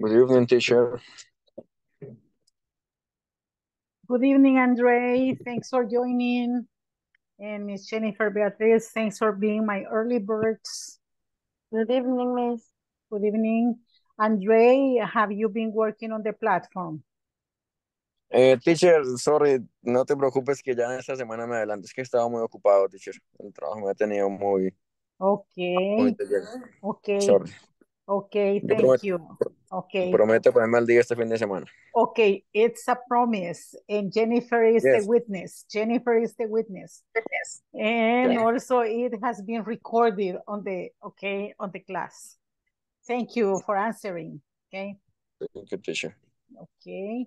Good evening, teacher. Good evening, Andre. Thanks for joining. And Miss Jennifer Beatriz, thanks for being my early birds. Good evening, Miss. Good evening. Andre, have you been working on the platform? Eh, teacher, sorry, no te preocupes que ya en esta semana me adelanto. Es que estaba muy ocupado, teacher. El trabajo me ha tenido muy... Okay. muy de- Okay. Sorry. Okay, Yo thank you. Okay. Prometo ponerme al día este fin de semana. Okay, it's a promise, and Jennifer is the witness. Jennifer is the witness. Yes. And Okay. also it has been recorded on the, okay, on the class. Thank you for answering, okay? Thank you, teacher. Okay.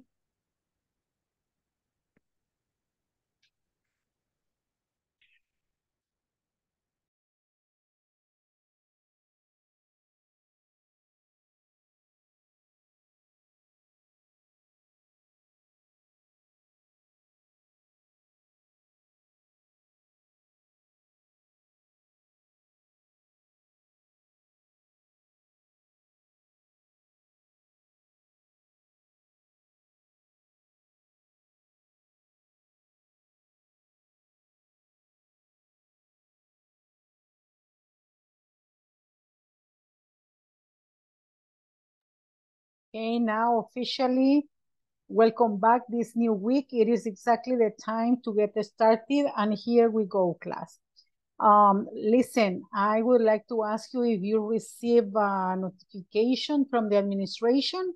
Okay, now officially, welcome back this new week. It is exactly the time to get started, and here we go, class. Um, listen, I would like to ask you if you receive a notification from the administration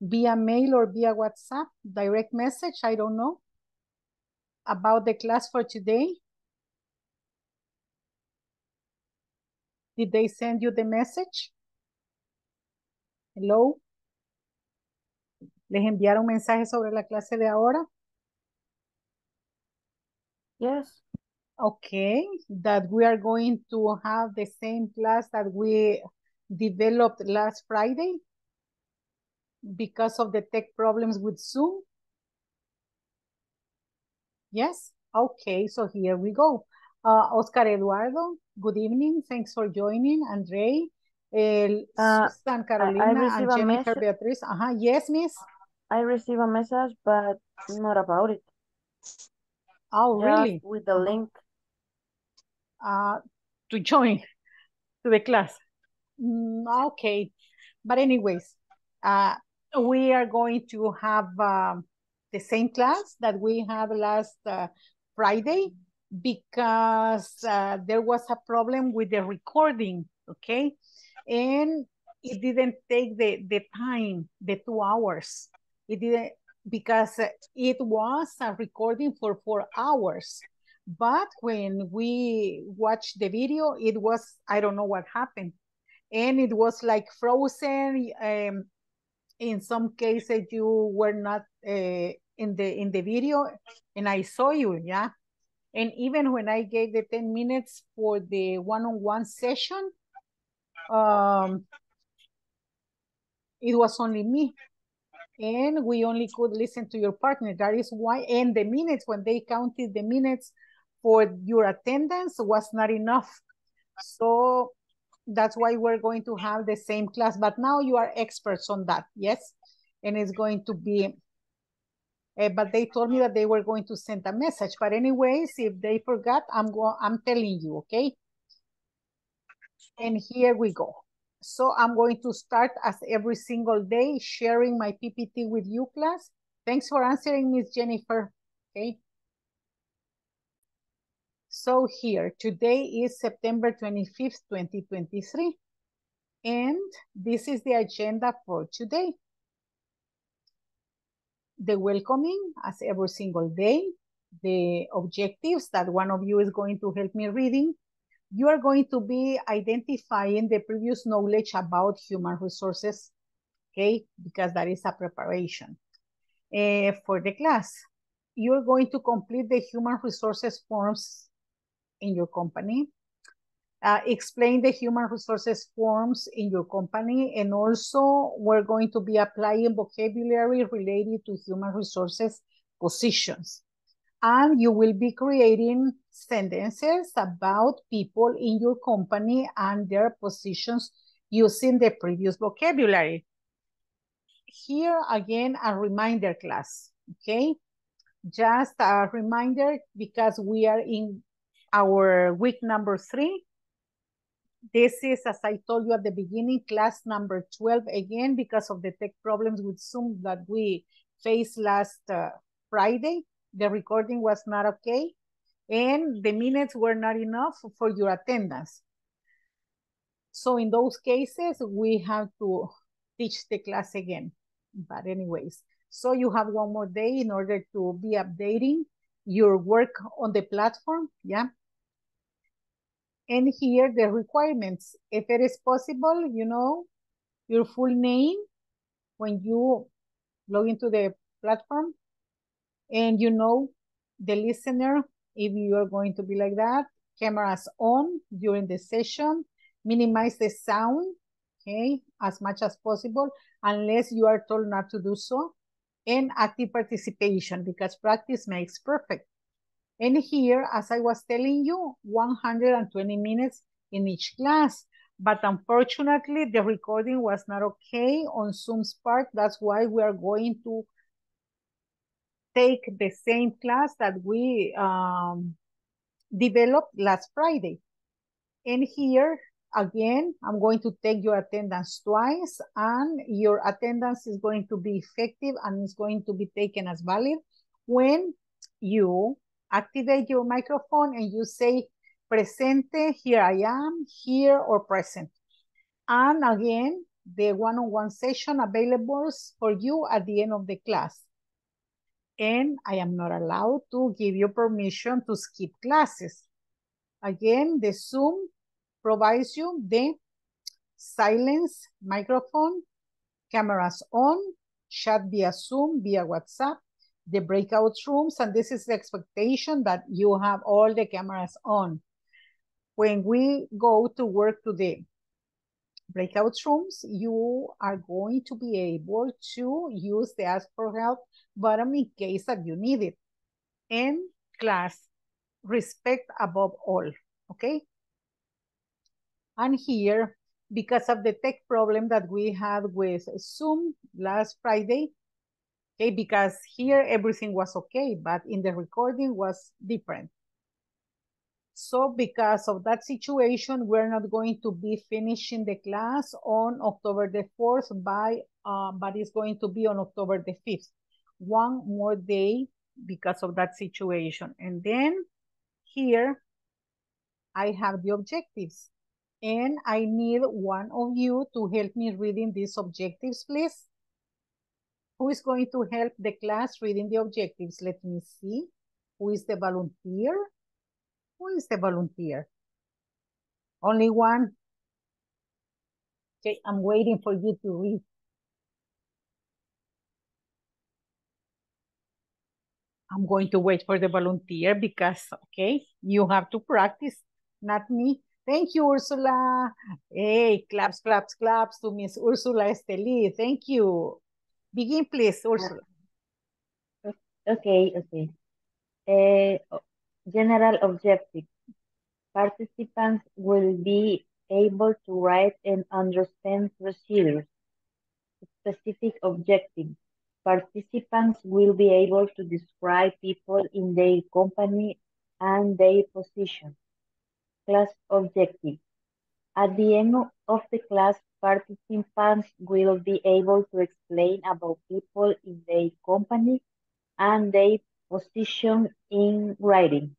via mail or via WhatsApp, direct message, I don't know, about the class for today. Did they send you the message? Hello? ¿Les enviaron mensajes sobre la clase de ahora? Yes. Okay, that we are going to have the same class that we developed last Friday because of the tech problems with Zoom. Yes, okay, so here we go. Uh, Oscar Eduardo, good evening. Thanks for joining. Andre, el, Uh, Susan Carolina, and Jennifer Beatriz. Uh-huh, yes, miss. I receive a message, but not about it. Oh, Just really? with the link. uh, to join to the class. Mm, okay, but anyways, uh, we are going to have um, the same class that we had last uh, Friday because uh, there was a problem with the recording, okay? And it didn't take the, the time, the two hours. It didn't, because uh, it was a recording for four hours. But when we watched the video, it was, I don't know what happened. And it was like frozen. Um, in some cases, you were not uh, in the in the video, and I saw you, yeah. And even when I gave the 10 minutes for the one-on-one session, um, it was only me. And we only could listen to your partner. That is why, and the minutes, when they counted the minutes for your attendance was not enough. So that's why we're going to have the same class. But now you are experts on that, yes? And it's going to be, uh, but they told me that they were going to send a message. But anyways, if they forgot, I'm going, I'm telling you, okay? And here we go. So I'm going to start as every single day sharing my PPT with you class. Thanks for answering, Miss Jennifer, okay? So here, today is September 25th, 2023. And this is the agenda for today. The welcoming as every single day, the objectives that one of you is going to help me reading. You are going to be identifying the previous knowledge about human resources, okay? Because that is a preparation uh, for the class. You're going to complete the human resources forms in your company. Uh, explain the human resources forms in your company. And also we're going to be applying vocabulary related to human resources positions. And you will be creating sentences about people in your company and their positions using the previous vocabulary. here again, a reminder class, okay? Just a reminder because we are in our week number three. This is, as I told you at the beginning, class number 12 again because of the tech problems with Zoom that we faced last uh, Friday. The recording was not okay and the minutes were not enough for your attendance. So in those cases, we have to teach the class again. But anyways, so you have one more day in order to be updating your work on the platform, yeah? And here the requirements, if it is possible, you know, your full name when you log into the platform and you know the listener, if you are going to be like that, cameras on during the session, minimize the sound, okay, as much as possible, unless you are told not to do so, and active participation, because practice makes perfect. And here, as I was telling you, 120 minutes in each class. But unfortunately, the recording was not okay on Zoom's part. That's why we are going to take the same class that we um, developed last Friday. And here, again, I'm going to take your attendance twice and your attendance is going to be effective and is going to be taken as valid when you activate your microphone and you say, presente, here I am, here or present. And again, the one-on-one -on -one session available for you at the end of the class. And I am not allowed to give you permission to skip classes. Again, the Zoom provides you the silence microphone, cameras on, chat via Zoom, via WhatsApp, the breakout rooms, and this is the expectation that you have all the cameras on. When we go to work today, breakout rooms, you are going to be able to use the ask for help button in case that you need it. And class, respect above all, okay? And here, because of the tech problem that we had with Zoom last Friday, okay, because here everything was okay, but in the recording was different. So because of that situation, we're not going to be finishing the class on October the 4th, by, uh, but it's going to be on October the 5th. One more day because of that situation. And then here, I have the objectives. And I need one of you to help me reading these objectives, please. Who is going to help the class reading the objectives? Let me see. Who is the volunteer? Who is the volunteer? Only one? Okay, I'm waiting for you to read. I'm going to wait for the volunteer because, okay, you have to practice, not me. Thank you, Ursula. Hey, claps, claps, claps to Miss Ursula Esteli. Thank you. Begin, please, Ursula. Okay, okay. Uh, general objective. Participants will be able to write and understand procedures. Specific objective. Participants will be able to describe people in their company and their position class objective. At the end of the class, participants will be able to explain about people in their company and their position in writing.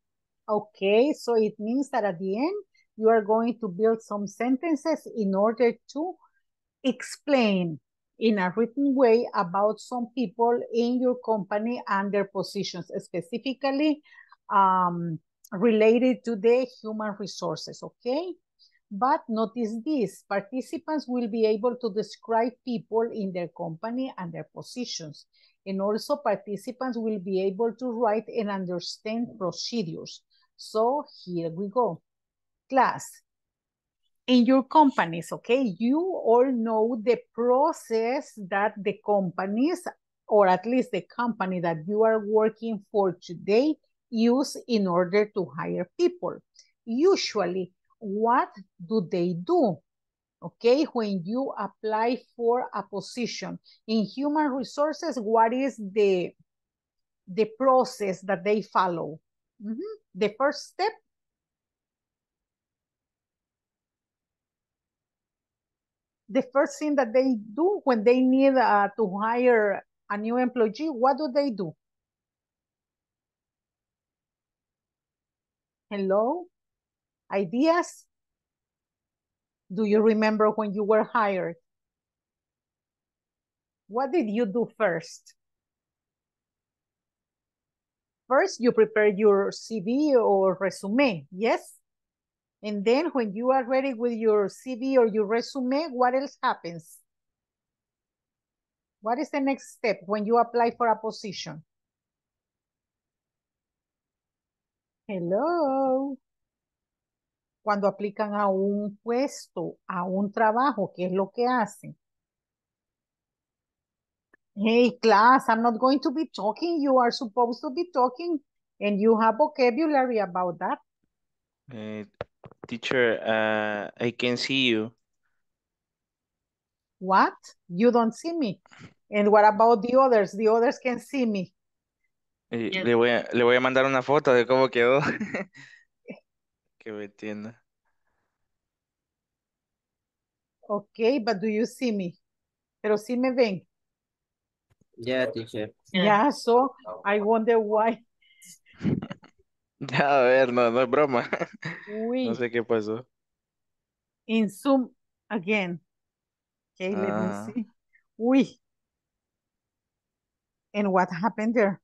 Okay, so it means that at the end, you are going to build some sentences in order to explain in a written way about some people in your company and their positions, specifically um, related to the human resources, okay? But notice this, participants will be able to describe people in their company and their positions. And also participants will be able to write and understand procedures. So here we go. Class, in your companies, okay, you all know the process that the companies, or at least the company that you are working for today, use in order to hire people. Usually, what do they do? okay? When you apply for a position in human resources, what is the, the process that they follow? Mm -hmm. The first step the first thing that they do when they need uh, to hire a new employee, what do they do? Hello? Ideas? Do you remember when you were hired? What did you do first? First, you prepare your CV or resume, yes? And then when you are ready with your CV or your resume, what else happens? What is the next step when you apply for a position? Hello. Cuando aplican a un puesto, a un trabajo, ¿qué es lo que hacen? Hey, class, I'm not going to be talking. You are supposed to be talking, and you have vocabulary about that. Uh, teacher, uh, I can see you. What? You don't see me. And what about the others? The others can see me. Y le, voy a, le voy a mandar una foto de cómo quedó. que me entienda. Okay, but do you see me? Pero sí me ven. Yeah, teacher. Yeah, so I wonder why. Ya, a ver, no, no es broma. No sé qué pasó. in Zoom again. Okay, let Ah. me see. Uy. And what happened there?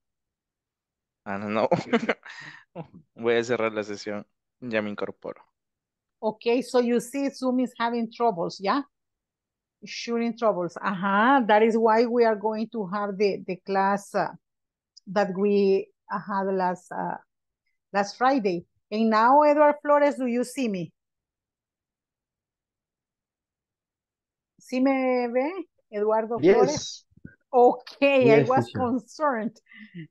Ah, no, no. Voy a cerrar la sesión. Ya me incorporo. Okay, so you see Zoom is having troubles, yeah? Shooting troubles. Uh-huh. That is why we are going to have the, the class uh, that we uh, had last uh, last Friday. And now, Edward Flores, do you see me? ¿Sí me ve, Eduardo Flores? Yes. Okay, I was teacher. concerned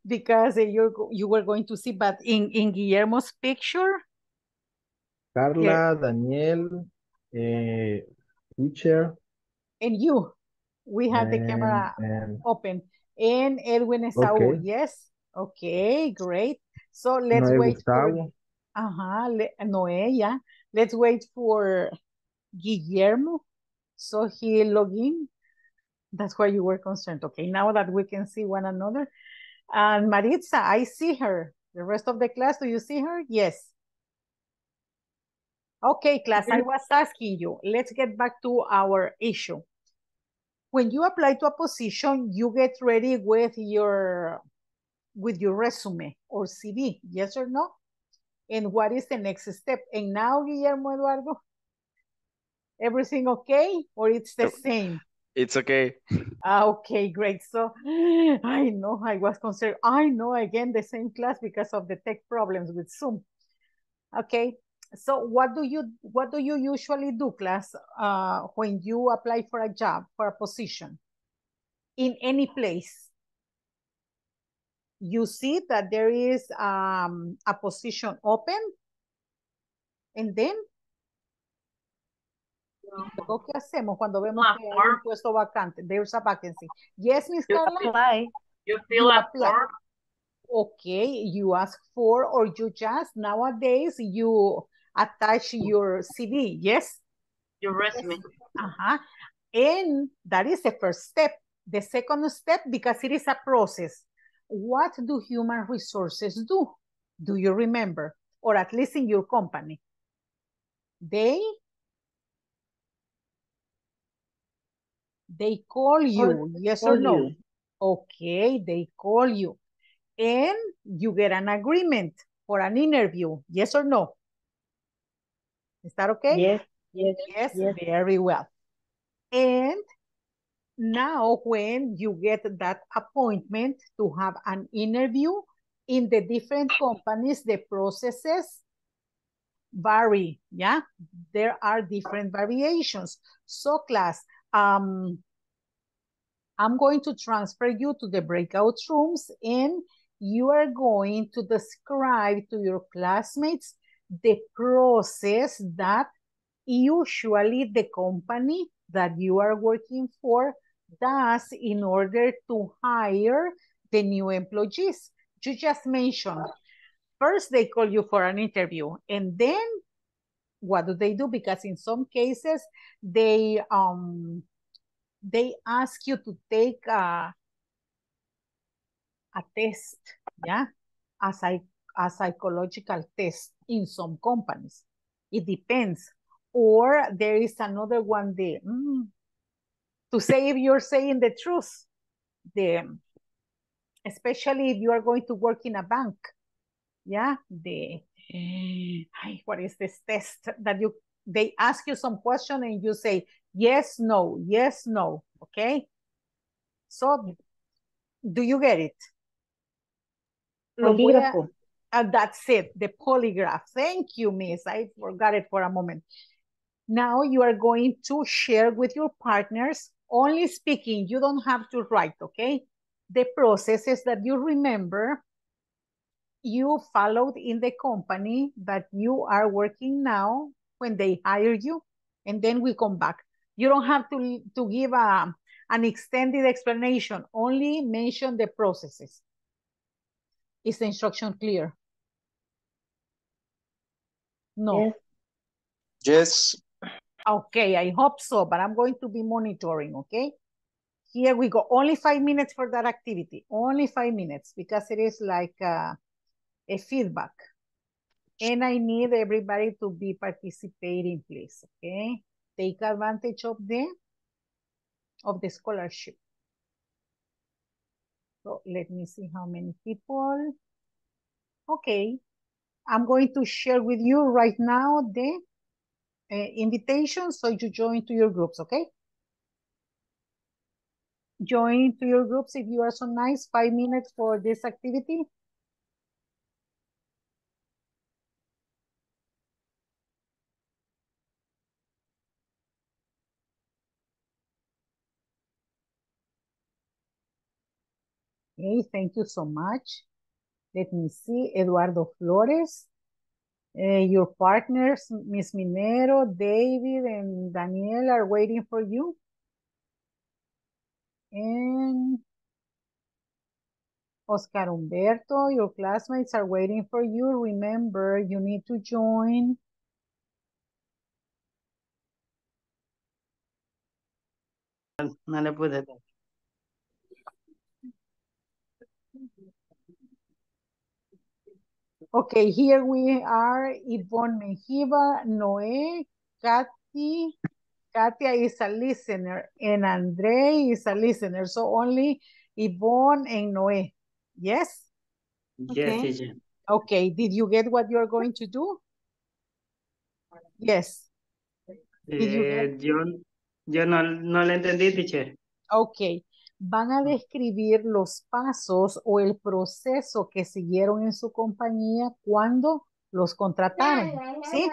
because uh, you you were going to see, but in, in Guillermo's picture, Carla, Daniel, eh, teacher, and you, we had the camera and open. And Edwin Esaú, Okay. yes? Okay, great. So let's Noé wait for, uh-huh, le, Noé, yeah. Let's wait for Guillermo. So he log in. That's why you were concerned. Okay, now that we can see one another. And Maritza, I see her. The rest of the class, do you see her? Yes. Okay, class, I was asking you, let's get back to our issue. When you apply to a position, you get ready with your with your resume or CV, yes or no? And what is the next step? And now, Guillermo Eduardo, everything okay or it's the Yep. same? It's okay. Ah, okay, great. So I know I was concerned. I know again the same class because of the tech problems with Zoom. Okay. So what do you what do you usually do, class, uh, when you apply for a job, for a position in any place? You see that there is um, a position open, and then luego, ¿qué hacemos cuando vemos que hay un puesto vacante? There's a vacancy. Yes, Miss You Carla? apply. You fill apply. form. Okay, you ask for or you just nowadays you attach your CV, yes? Your resume. Uh-huh. And that is the first step. The second step, because it is a process. What do human resources do? Do you remember? Or at least in your company? They they call you, yes or no? you. Okay, they call you. And you get an agreement for an interview, yes or no? Is that okay? Yes, yes, Yes, yes. very well. And now when you get that appointment to have an interview in the different companies, the processes vary, yeah? There are different variations. So class, um, I'm going to transfer you to the breakout rooms and you are going to describe to your classmates the process that usually the company that you are working for does in order to hire the new employees. You just mentioned, first they call you for an interview and then what do they do? Because in some cases they um they ask you to take a, a test, yeah, a, psych, a psychological test in some companies. It depends. Or there is another one there. Mm, to say if you're saying the truth, the especially if you are going to work in a bank, yeah, the what is this test that you they ask you some question and you say yes, no, yes, no, okay? So, do you get it? Polígrafo. And that's it, the polygraph. Thank you, miss. I forgot it for a moment. Now you are going to share with your partners, only speaking, you don't have to write, okay? The processes that you remember you followed in the company that you are working now when they hire you, and then we come back. You don't have to, to give a, an extended explanation, only mention the processes. Is the instruction clear? No. Yes. Yes. Okay, I hope so, but I'm going to be monitoring, okay? Here we go. Only five minutes for that activity. Only five minutes because it is like uh, a feedback. And I need everybody to be participating, please, okay? Take advantage of the, of the scholarship. So let me see how many people. Okay, I'm going to share with you right now the uh, invitation so you join to your groups, okay? Join to your groups if you are so nice, five minutes for this activity. Okay, thank you so much. Let me see, Eduardo Flores. Uh, your partners, Miss Minero, David, and Daniel are waiting for you. And Oscar Humberto, your classmates are waiting for you. Remember, you need to join. No le dar. Okay, here we are, Yvonne Mejiva, Noé, Kathy, Katia is a listener, and Andre is a listener. So only Yvonne and Noé. Yes? Yes, Okay. teacher. Okay, did you get what you're going to do? Yes. Did you Eh, get? yo, yo no, no le entendí, teacher. Ok. Van a describir los pasos o el proceso que siguieron en su compañía cuando los contrataron, ¿sí?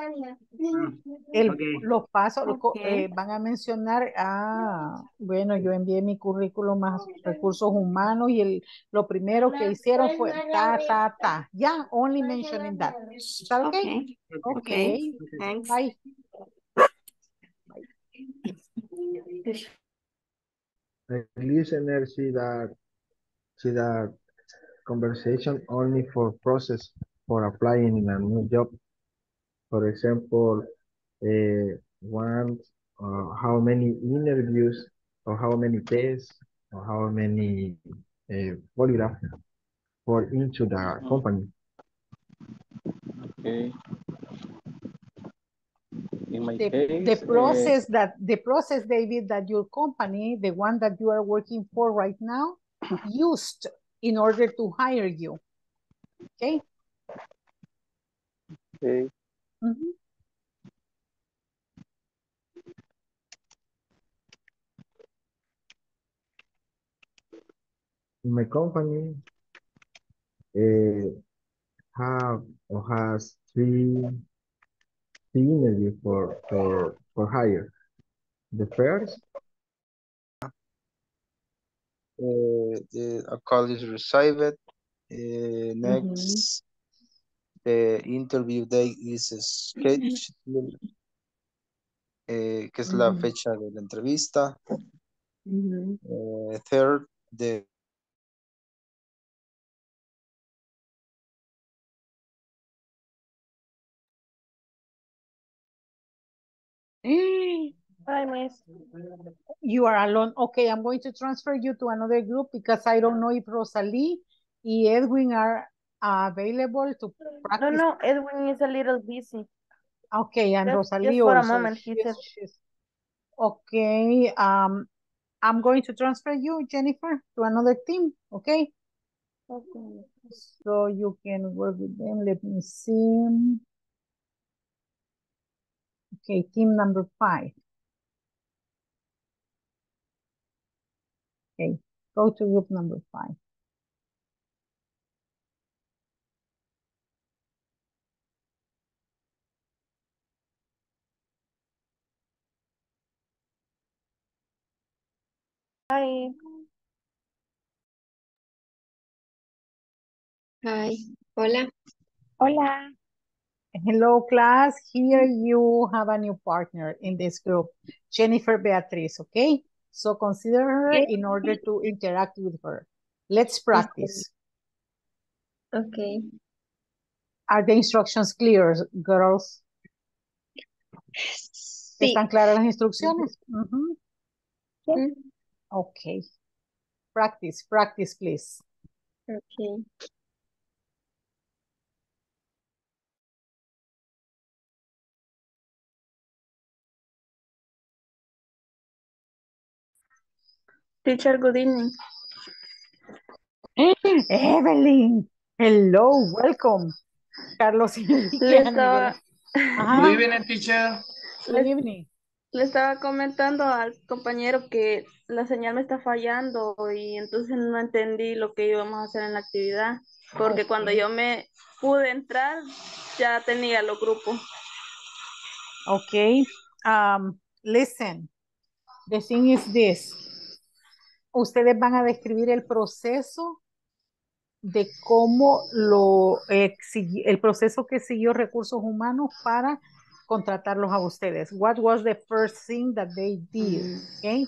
El, Ok. los pasos, eh, van a mencionar, ah, bueno, yo envié mi currículum a recursos humanos y el, lo primero que hicieron fue ta, ta, ta. Ya, only mentioning that. That okay? Okay, Okay. thanks. Bye. The listener see that see that conversation only for process for applying in a new job. For example, uh, one, uh, how many interviews or how many tests or how many uh, polygraph for into the company. Okay. In my the, case, the process that the process david that your company the one that you are working for right now used in order to hire you okay okay. Mm -hmm. My company, uh, have or has three three interview for for for hire. The first Uh, the a call is received. Uh, next, the interview day is scheduled. eh, que es la Ujú. fecha de la entrevista. Ujú. Eh, third, the Ay, miss. You are alone. Okay, I'm going to transfer you to another group because I don't know if Rosalie y Edwin are available to practice. no, no, Edwin is a little busy. Okay, and Just- Rosalie just for a moment, he She's- said. she's- Okay, um, I'm going to transfer you, Jennifer, to another team, okay? Okay. So you can work with them. Let me see. Okay, team number five. Okay, go to group number five. Hi. Hi, hola. Hola. Hello, class. Here you have a new partner in this group, Jennifer Beatriz, okay? So consider her in order to interact with her. Let's practice. Okay. Are the instructions clear, girls? Sí. ¿Están claras las instrucciones? Mm, Okay. Practice, practice, please. Okay. Teacher, good evening. Evelyn, hello, welcome. Carlos Enrique Le estaba. Ajá, Good evening, teacher. good evening. le estaba comentando al compañero que la señal me está fallando y entonces no entendí lo que íbamos a hacer en la actividad. Porque cuando Ok. yo me pude entrar, ya tenía los grupos. Okay. Um, listen, the thing is this. Ustedes van a describir el proceso de cómo lo el proceso que siguió recursos humanos para contratarlos a ustedes. What was the first thing that they did? Okay.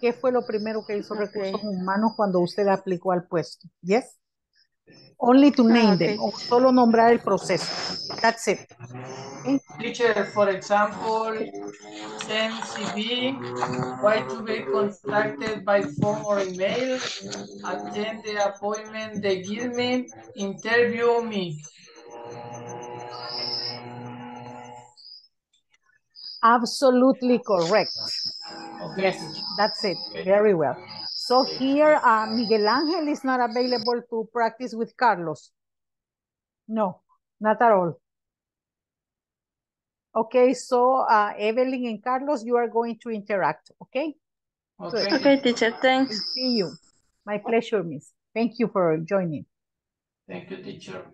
¿Qué fue lo primero que hizo Ok. recursos humanos cuando usted aplicó al puesto? Yes. Only to name Ah, them, ok. o solo nombrar el proceso. That's it. Teacher, for example, send CV, why to be contacted by phone or email, attend the appointment they give me, interview me. Absolutely correct. Okay, Yes, that's it. Very well. So here, uh, Miguel Ángel is not available to practice with Carlos. No, not at all. Okay, so uh, Evelyn and Carlos, you are going to interact, okay? Okay. Okay, teacher, We'll thanks. see you. My pleasure, miss. Thank you for joining. Thank you, teacher.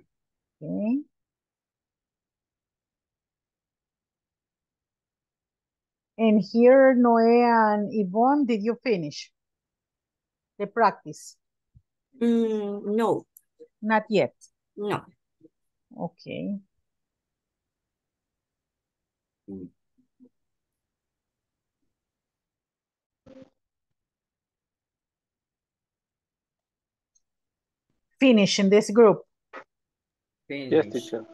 Okay. And here, Noé and Yvonne, did you finish the practice? Mm, no, Not yet. no. Okay. Finish in this group. Yes, teacher.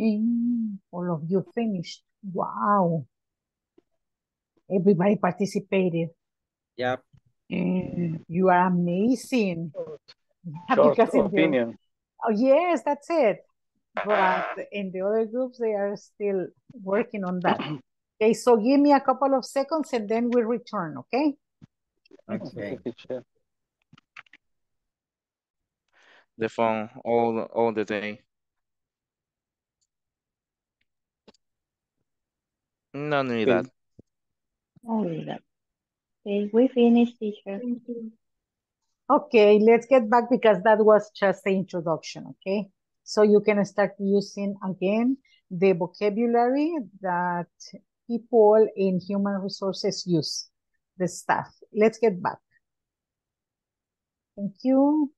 Mm, all of you finished. Wow. Everybody participated. Yep. Mm, you are amazing. Short Because in the- opinion. oh, yes, that's it. But in the other groups, they are still working on that. Okay, so give me a couple of seconds and then we return, okay? Okay. teacher. The phone all all the day. No need that. Only that. Okay, we finished, teacher. Okay, let's get back because that was just the introduction, okay? So you can start using again the vocabulary that people in human resources use, the staff. Let's get back. Thank you.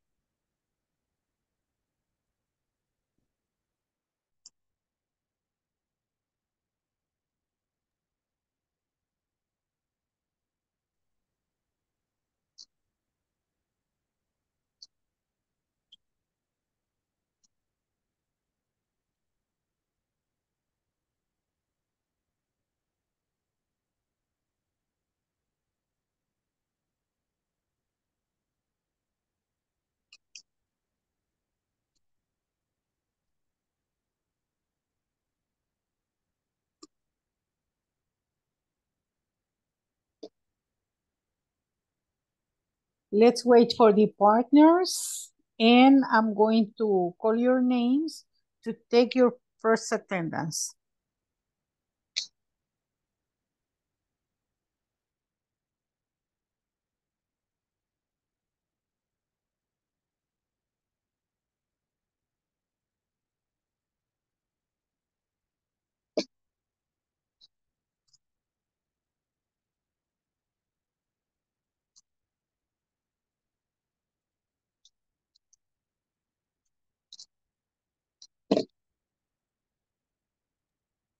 Let's wait for the partners. And I'm going to call your names to take your first attendance.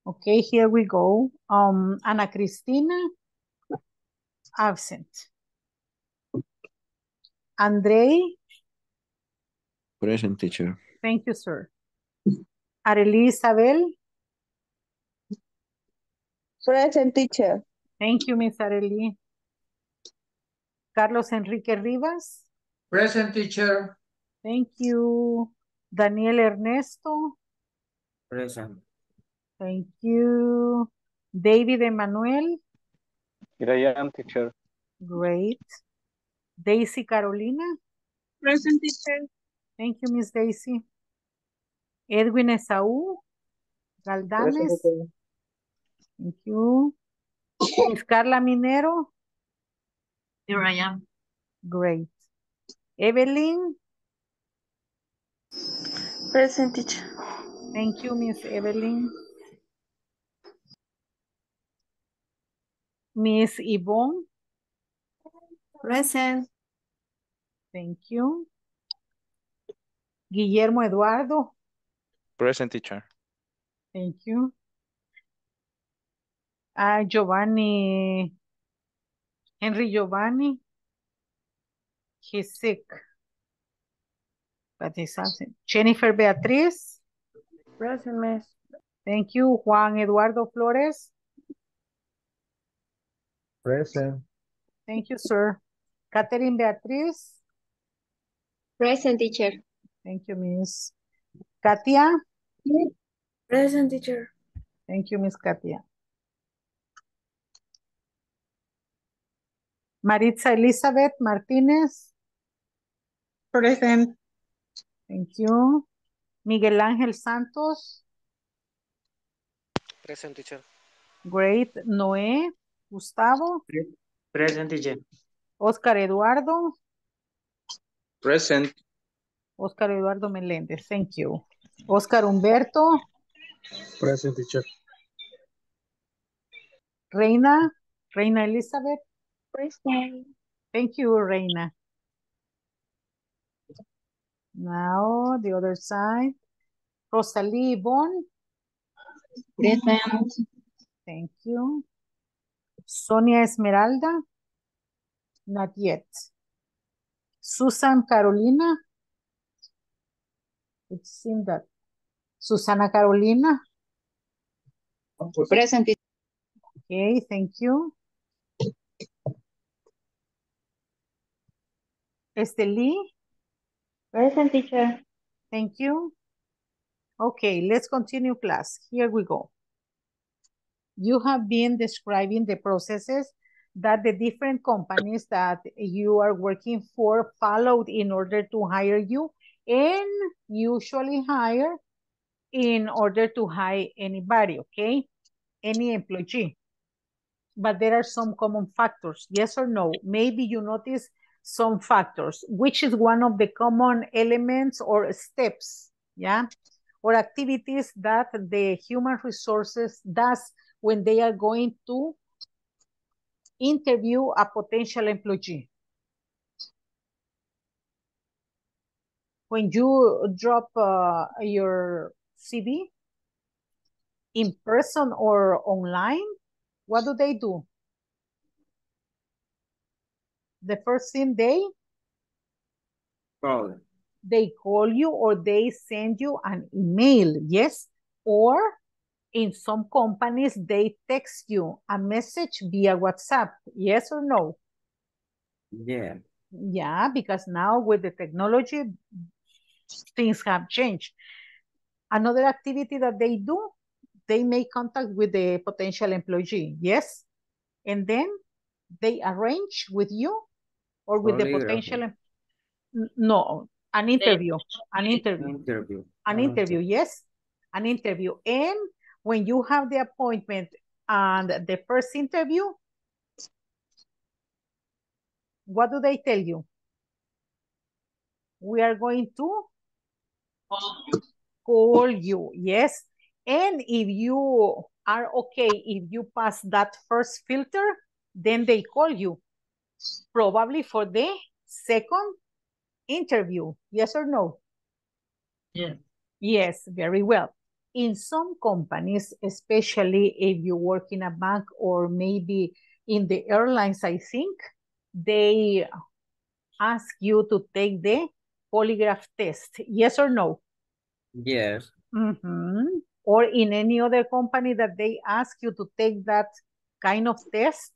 Okay, here we go. Um, Ana Cristina, absent. Andrei, Present, teacher. thank you, sir. Arely Isabel, Present teacher. thank you, Miss Arely. Carlos Enrique Rivas, Present teacher. thank you. Daniel Ernesto, Present. Thank you. David Emanuel, Here I am, teacher. great. Daisy Carolina, Present teacher. thank you, Miss Daisy. Edwin Esaú, Galdames, thank you. Miss Carla Minero, Here I am. great. Evelyn, Present teacher. thank you, Miss Evelyn. Miss Yvonne, Present. thank you. Guillermo Eduardo, Present teacher. thank you. Ah, Giovanni, Henry Giovanni, he's sick. But he's absent. Jennifer Beatriz, Present miss. thank you. Juan Eduardo Flores, Present. thank you, sir. Catherine Beatriz, Present teacher. thank you, Miss. Katia, Present teacher. thank you, Miss Katia. Maritza Elizabeth Martínez, Present. thank you. Miguel Ángel Santos, Present, teacher. great. Noé, Gustavo, Present teacher. Oscar Eduardo, Present. Oscar Eduardo Meléndez, thank you. Oscar Humberto, Present, teacher. Reina, Reina Elizabeth, Present. thank you, Reina. Now, the other side. Rosalie Yvonne, Present. thank you. Sonia Esmeralda, not yet. Susan Carolina, it seemed that. Susana Carolina, Present. okay, thank you. Esteli, Present teacher. thank you. Okay, let's continue class. Here we go. You have been describing the processes that the different companies that you are working for followed in order to hire you and usually hire in order to hire anybody, okay? Any employee. But there are some common factors, yes or no? Maybe you notice some factors, which is one of the common elements or steps, yeah? Or activities that the human resources does when they are going to interview a potential employee. When you drop uh, your CV in person or online, what do they do? The first thing they Call. they call you or they send you an email, yes? Or in some companies, they text you a message via WhatsApp, yes or no? Yeah. Yeah, because now with the technology, things have changed. Another activity that they do, they make contact with the potential employee, yes? And then they arrange with you or with the Polygraphy. potential? N- No, an interview, an interview, Interview. an Ah, interview, yes, an interview. And when you have the appointment and the first interview, what do they tell you? We are going to call you, yes. And if you are okay, if you pass that first filter, then they call you, probably for the second interview, yes or no? Yes. Yes, very well. In some companies, especially if you work in a bank or maybe in the airlines, I think, they ask you to take the polygraph test, yes or no? Yes. Mhm. Or in any other company that they ask you to take that kind of test?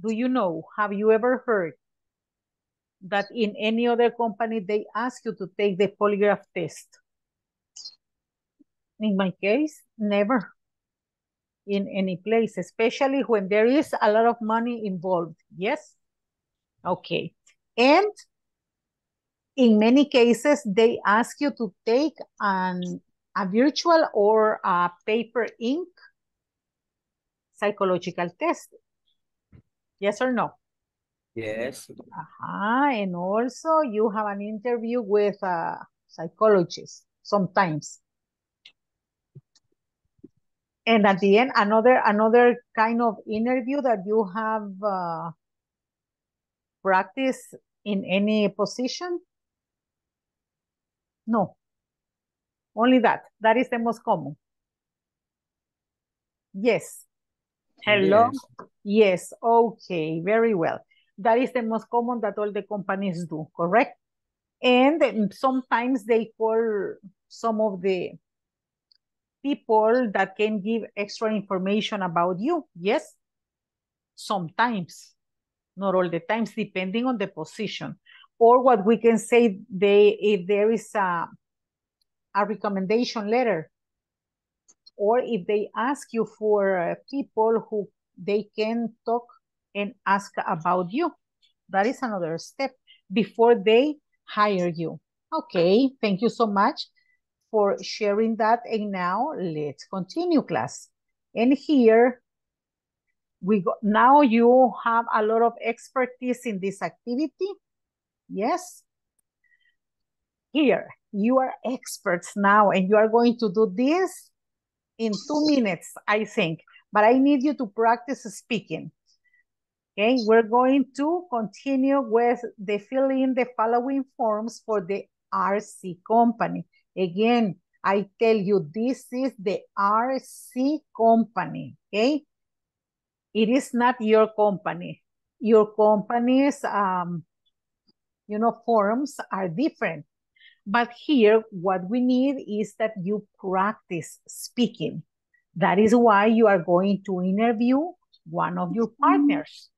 Do you know? Have you ever heard that in any other company they ask you to take the polygraph test? In my case, never in any place, especially when there is a lot of money involved. Yes? Okay. And in many cases, they ask you to take an, a virtual or a paper ink psychological test. Yes or no? Yes. Uh-huh. And also you have an interview with a psychologist sometimes. And at the end, another another kind of interview that you have uh, practice in any position? No. Only that. That is the most common. Yes. Hello? Yes. Okay. Very well. That is the most common that all the companies do, correct? And sometimes they call some of the people that can give extra information about you. Yes. Sometimes, not all the times, depending on the position. Or what we can say, they if there is a, a recommendation letter, or if they ask you for uh, people who they can talk and ask about you. That is another step before they hire you. Okay, thank you so much for sharing that. And now let's continue class. And here we go, now you have a lot of expertise in this activity. Yes. Here, you are experts now and you are going to do this in two minutes, I think. But I need you to practice speaking. Okay, we're going to continue with the fill in the following forms for the RC company. Again, I tell you, this is the RC company, okay? It is not your company. Your company's, um, you know, forms are different. But here, what we need is that you practice speaking. That is why you are going to interview one of your partners.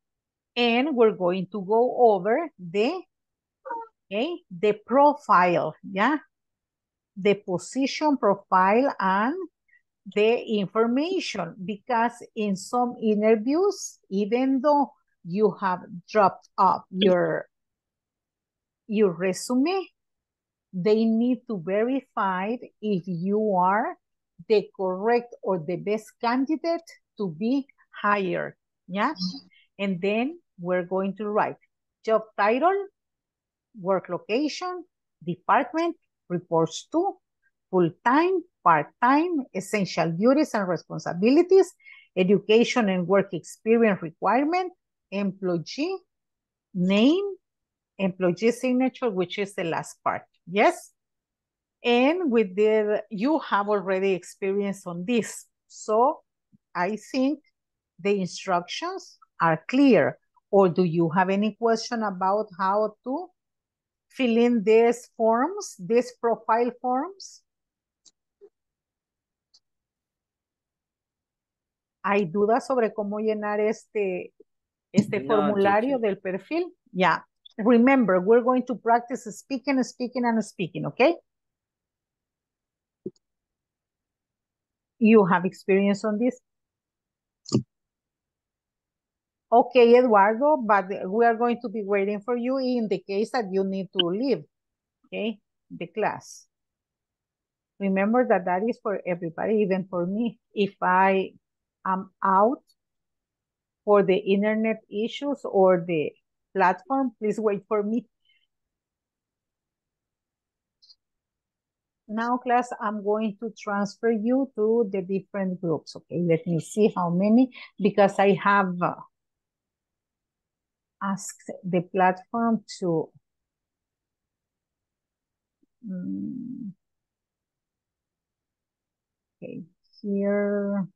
And we're going to go over the, okay, the profile, yeah? The position profile and the information because in some interviews, even though you have dropped off your, your resume, they need to verify if you are the correct or the best candidate to be hired. Yeah. And then we're going to write job title, work location, department, reports to, full-time, part-time, essential duties and responsibilities, education and work experience requirement, employee, name, employee signature, which is the last part. Yes? And with the, you have already experience on this. So I think the instructions are clear. Or do you have any question about how to fill in these forms, these profile forms? ¿Hay dudas sobre cómo llenar este, este No, formulario teacher. del perfil? Yeah. Remember, we're going to practice speaking, speaking, and speaking, okay? You have experience on this? Okay, Eduardo, but we are going to be waiting for you in the case that you need to leave, okay, the class. Remember that that is for everybody, even for me. If I am out for the internet issues or the platform, please wait for me. Now, class, I'm going to transfer you to the different groups. Okay, let me see how many, because I have uh, asked the platform to um, okay, here.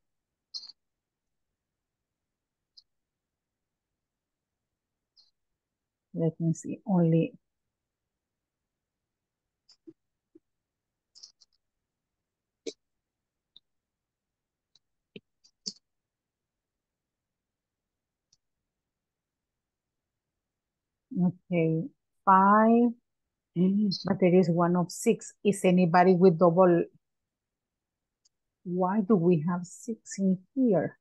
Let me see, only Okay, five, but there is one of six. Is anybody with double? Why do we have six in here?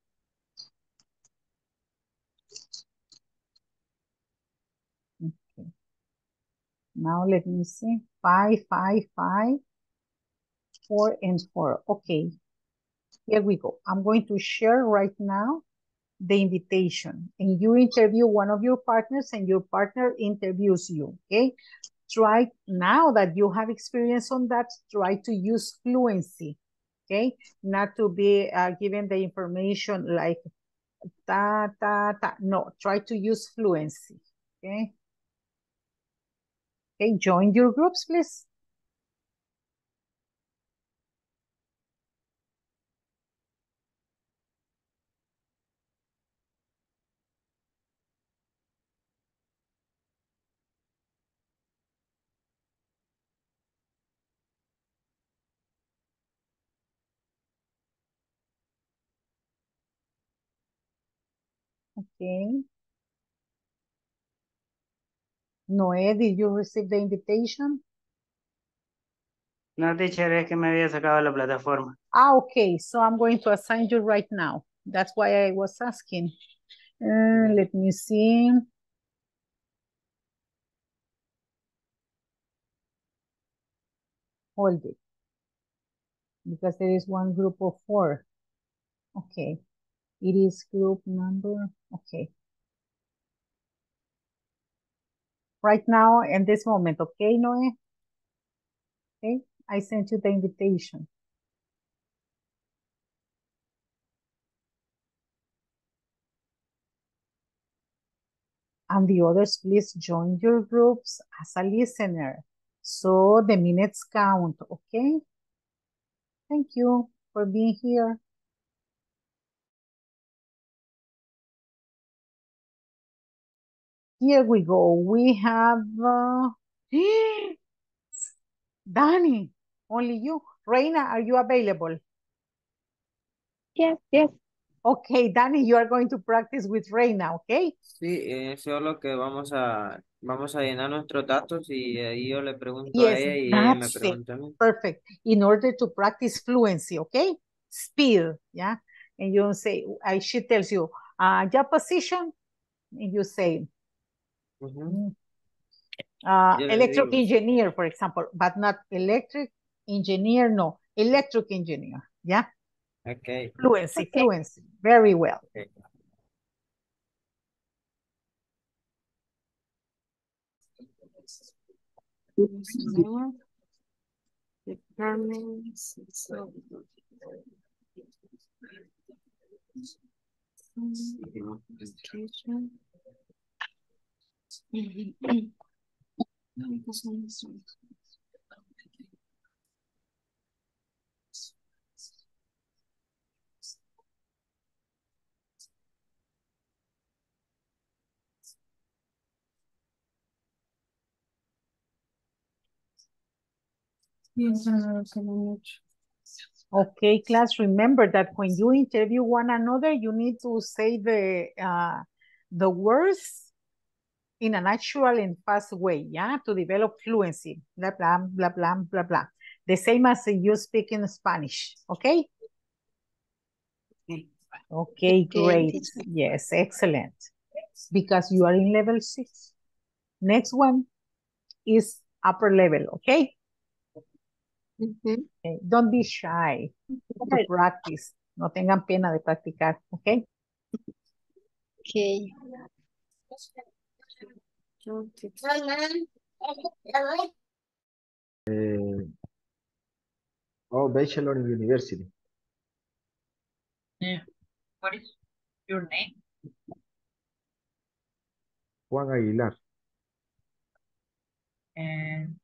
Okay. Now let me see. Five, five, five, four, and four. Okay. Here we go. I'm going to share right now the invitation and you interview one of your partners and your partner interviews you, okay? Try, now that you have experience on that, try to use fluency, okay? Not to be uh, given the information like ta, ta, ta. No, try to use fluency, okay? Okay, join your groups, please. Okay. Noé, did you receive the invitation? No, teacher, es que me había sacado la plataforma. Ah, okay. So I'm going to assign you right now. That's why I was asking. Uh, let me see. Hold it. Because there is one group of four. Okay. It is group number. Okay. Right now, in this moment, okay, Noé? Okay, I sent you the invitation. And the others, please join your groups as a listener. So the minutes count, okay? Thank you for being here. Here we go. We have uh, Danny, only you. Reina, are you available? Yes, yes. Okay, Danny, you are going to practice with Reina, okay? Sí, eh, solo que vamos a, vamos a llenar nuestros datos y ahí yo le pregunto a Yes, ella y ella me pregunta a mí. Perfect. In order to practice fluency, okay? Speed, yeah? And you say, I, she tells you, uh, your position, and you say, Ujú. uh, Yo le electric digo. engineer, for example, but not electric engineer, no, electric engineer, yeah? Okay. Fluency, Okay. fluency, very well. okay. Determines Okay, class, remember that when you interview one another, you need to say the uh, the words in a natural and fast way, yeah, to develop fluency, blah, blah, blah, blah, blah, blah. The same as you speak in Spanish, okay? Okay. Great. Yes, excellent. because you are in level six. Next one is upper level, okay? Mm-hmm. Okay, Don't be shy to practice. No tengan pena de practicar, okay? Okay. Eh, oh, bachelor in university. Yeah. What is your name? Juan Aguilar. And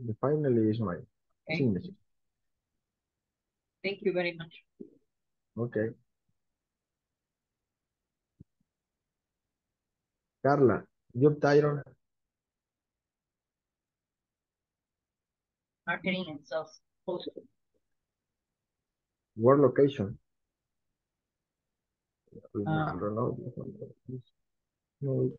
The finally is my Okay. signature. thank you very much. Okay. Carla, job title, Marketing and sales. Post. work location. Know. No.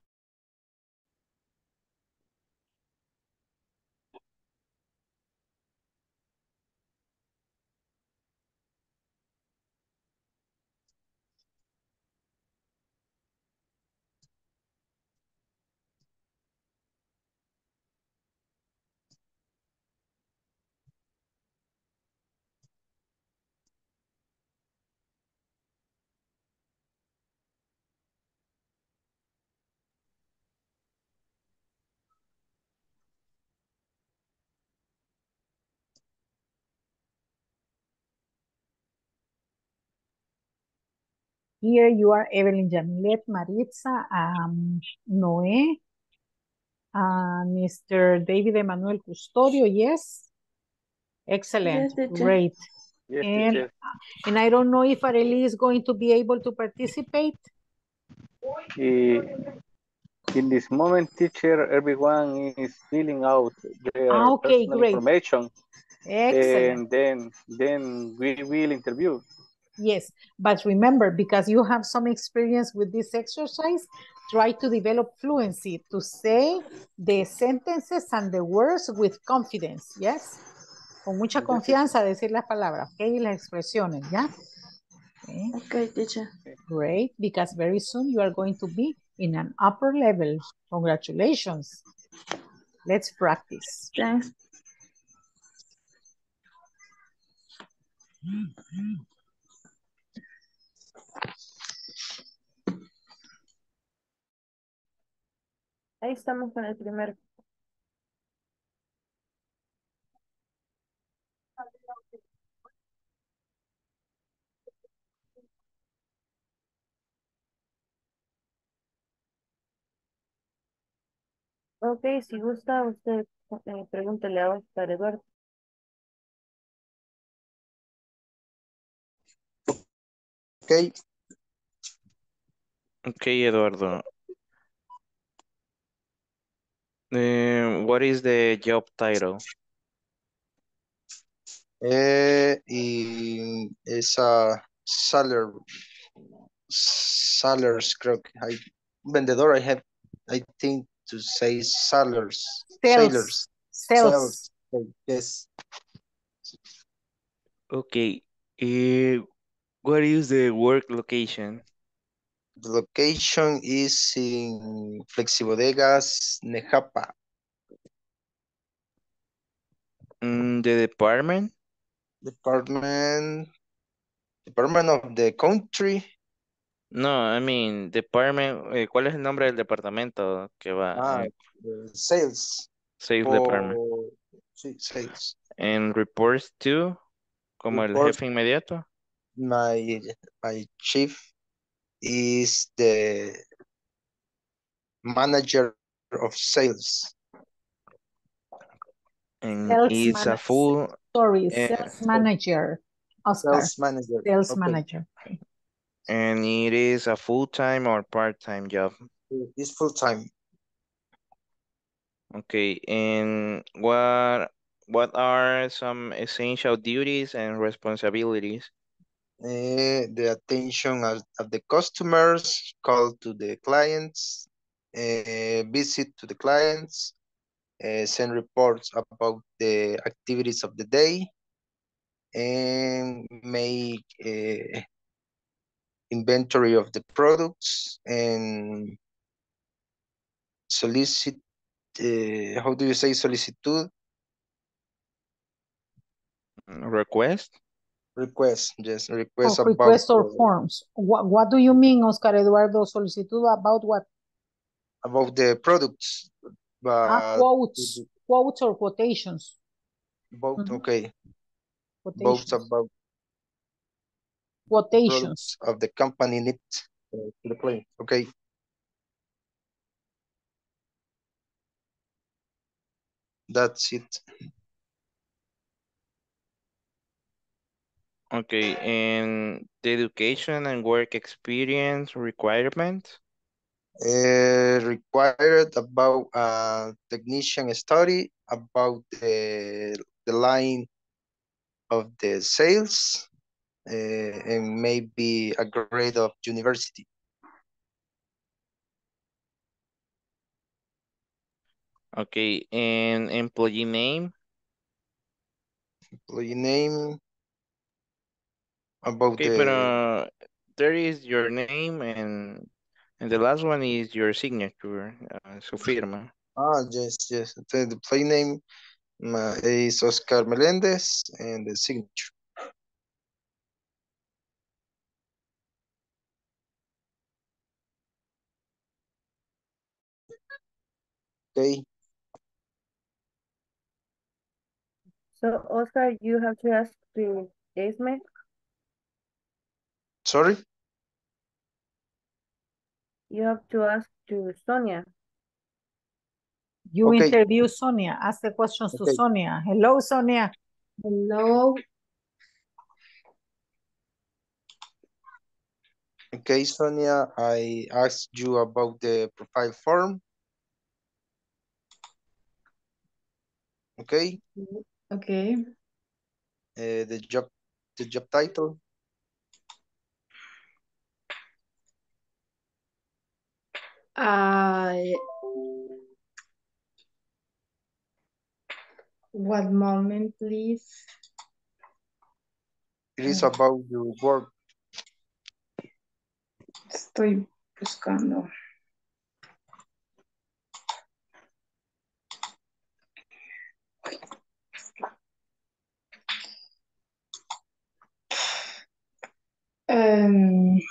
Here you are Evelyn Jamilet, Maritza, um, Noé, uh, Mr. David Emmanuel Custodio, yes? Excellent, Yes, great. Yes, And, teacher. and I don't know if Arely is going to be able to participate. In this moment, teacher, everyone is filling out their Ah, okay, personal great. information. Excellent. And then, then we will interview. Yes, but remember, because you have some experience with this exercise, try to develop fluency to say the sentences and the words with confidence, yes? Con mucha confianza decir las palabras, okay, Y las expresiones, ¿ya? Okay. Okay, teacher. Great, because very soon you are going to be in an upper level. Congratulations. Let's practice. Thanks. Ahí estamos con el primero. Ok, si gusta, usted eh, pregúntele a Oscar Eduardo. Okay. Okay, Eduardo. Eh, what is the job title? Eh, y esa seller, sellers, creo que hay vendedor, I have, I think to say sellers, Sales. sailors, Sales. yes. Okay. Eh, what is the work location? The location is in Flexibodegas, Nejapa. Mm, the department? Department, Department of the country. No, I mean, department, eh, ¿cuál es el nombre del departamento que va? Ah, Eh, sales. sales por- department. Sí, sales. And reports to, como el jefe inmediato. My, my chief is the manager of sales. And Sales it's a full, Sorry, sales manager. Oscar, Sales manager. sales Okay. manager. and it is a full-time or part-time job. It's full time. Okay, and what what are some essential duties and responsibilities? Eh, the attention of, of the customers, call to the clients, eh, visit to the clients, eh, send reports about the activities of the day, and make inventory of the products and solicit, uh, how do you say solicitude? Request? Request, yes, Oh, request about request or forms. What, what do you mean, Oscar Eduardo? Solicitud about what? about the products, Ah, but quotes, quotes or quotations. both, Mhm. okay, both Quotations. about Quotations. of the company needs uh, to the client, okay? That's it. Okay, and the education and work experience requirement? uh, required about uh, technician study about the, the line of the sales uh, and maybe a grade of university. Okay, and employee name? Employee name about Okay, the pero there is your name and and the last one is your signature, uh, su firma. ah yes yes the, the employee name uh, is Oscar Melendez and the signature. Okay, So, Oscar, you have to ask to Esme. Sorry. You have to ask to Sonia. You Okay. interview Sonia. Ask the questions to Sonia. Hello, Sonia. Hello. Okay, Sonia, I asked you about the profile form. Okay, Okay. uh, the job, the job title. Uh, one moment, please. It is about your work. Estoy buscando. Um,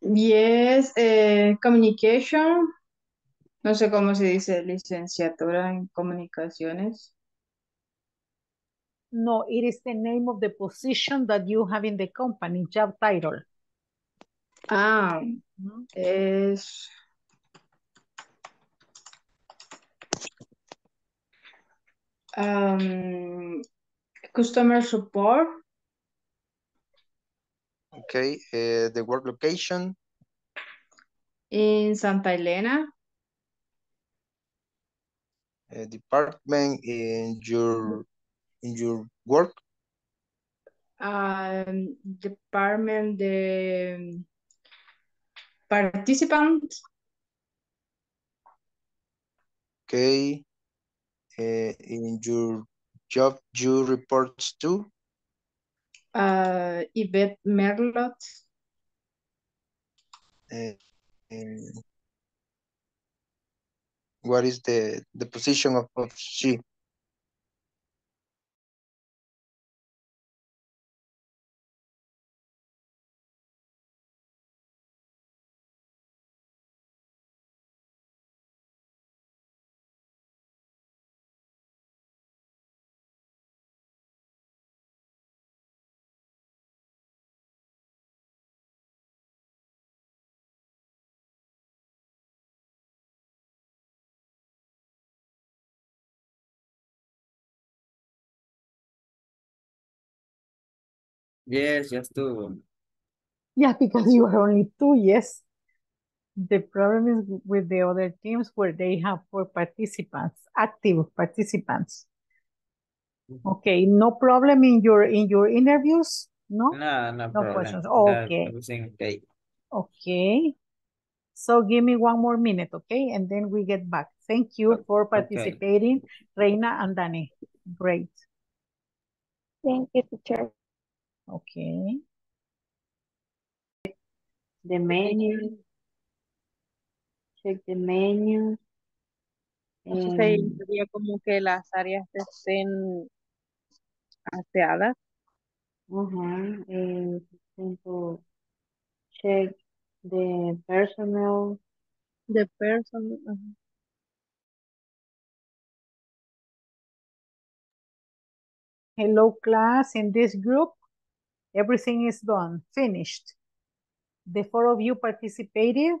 yes, eh, communication. No sé cómo se dice licenciatura en comunicaciones. No, it is the name of the position that you have in the company, job title. Ah, es um, customer support. Okay, uh, the work location, in Santa Elena. uh, department in your in your work, um, department the participant, okay, uh, in your job you reports to, uh, Yvette Merlot, uh, and what is the the position of, of she? Yes, just two. Yeah, because you are only two, yes. The problem is with the other teams where they have four participants, active participants. Mm-hmm. Okay, no problem in your in your interviews? No? No, no No problem. questions. That- Okay. okay. Okay. So give me one more minute, okay? And then we get back. Thank you for participating, Reina and Danny. Great. Thank you, teacher. Okay. the menu. Check the menu. Em, sería, como que las áreas estén aseadas. Ajá, eh, por ejemplo, check the personnel. The person. Hello class, in this group, everything is done, finished. The four of you participated.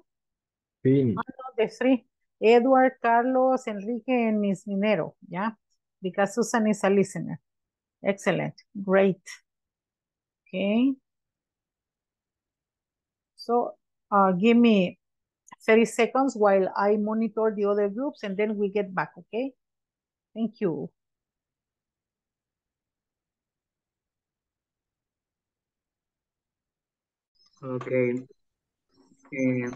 Finish. Ah, no, the three, Edward, Carlos, Enrique, and Miss Minero, yeah? Because Susan is a listener. Excellent, great. Okay. So, uh, give me 30 seconds while I monitor the other groups and then we get back, okay? Thank you. Okay. Eh,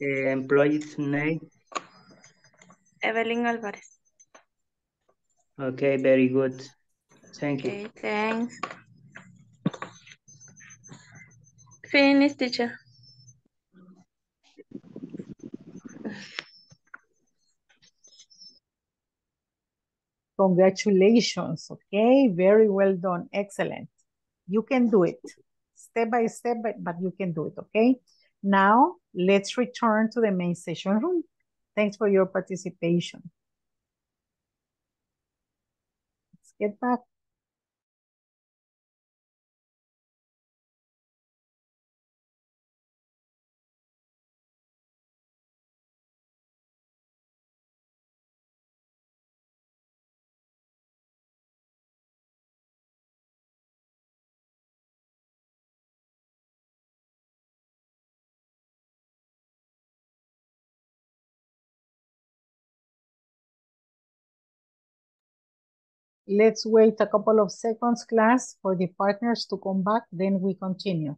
eh, employee's name. Evelyn Álvarez. Okay, very good. Thank you. Okay, thanks. Finish, teacher. Congratulations, okay? Very well done, excellent. You can do it, step by step, but, but you can do it, okay? Now, let's return to the main session room. Thanks for your participation. Let's get back. Let's wait a couple of seconds, class, for the partners to come back, then we continue.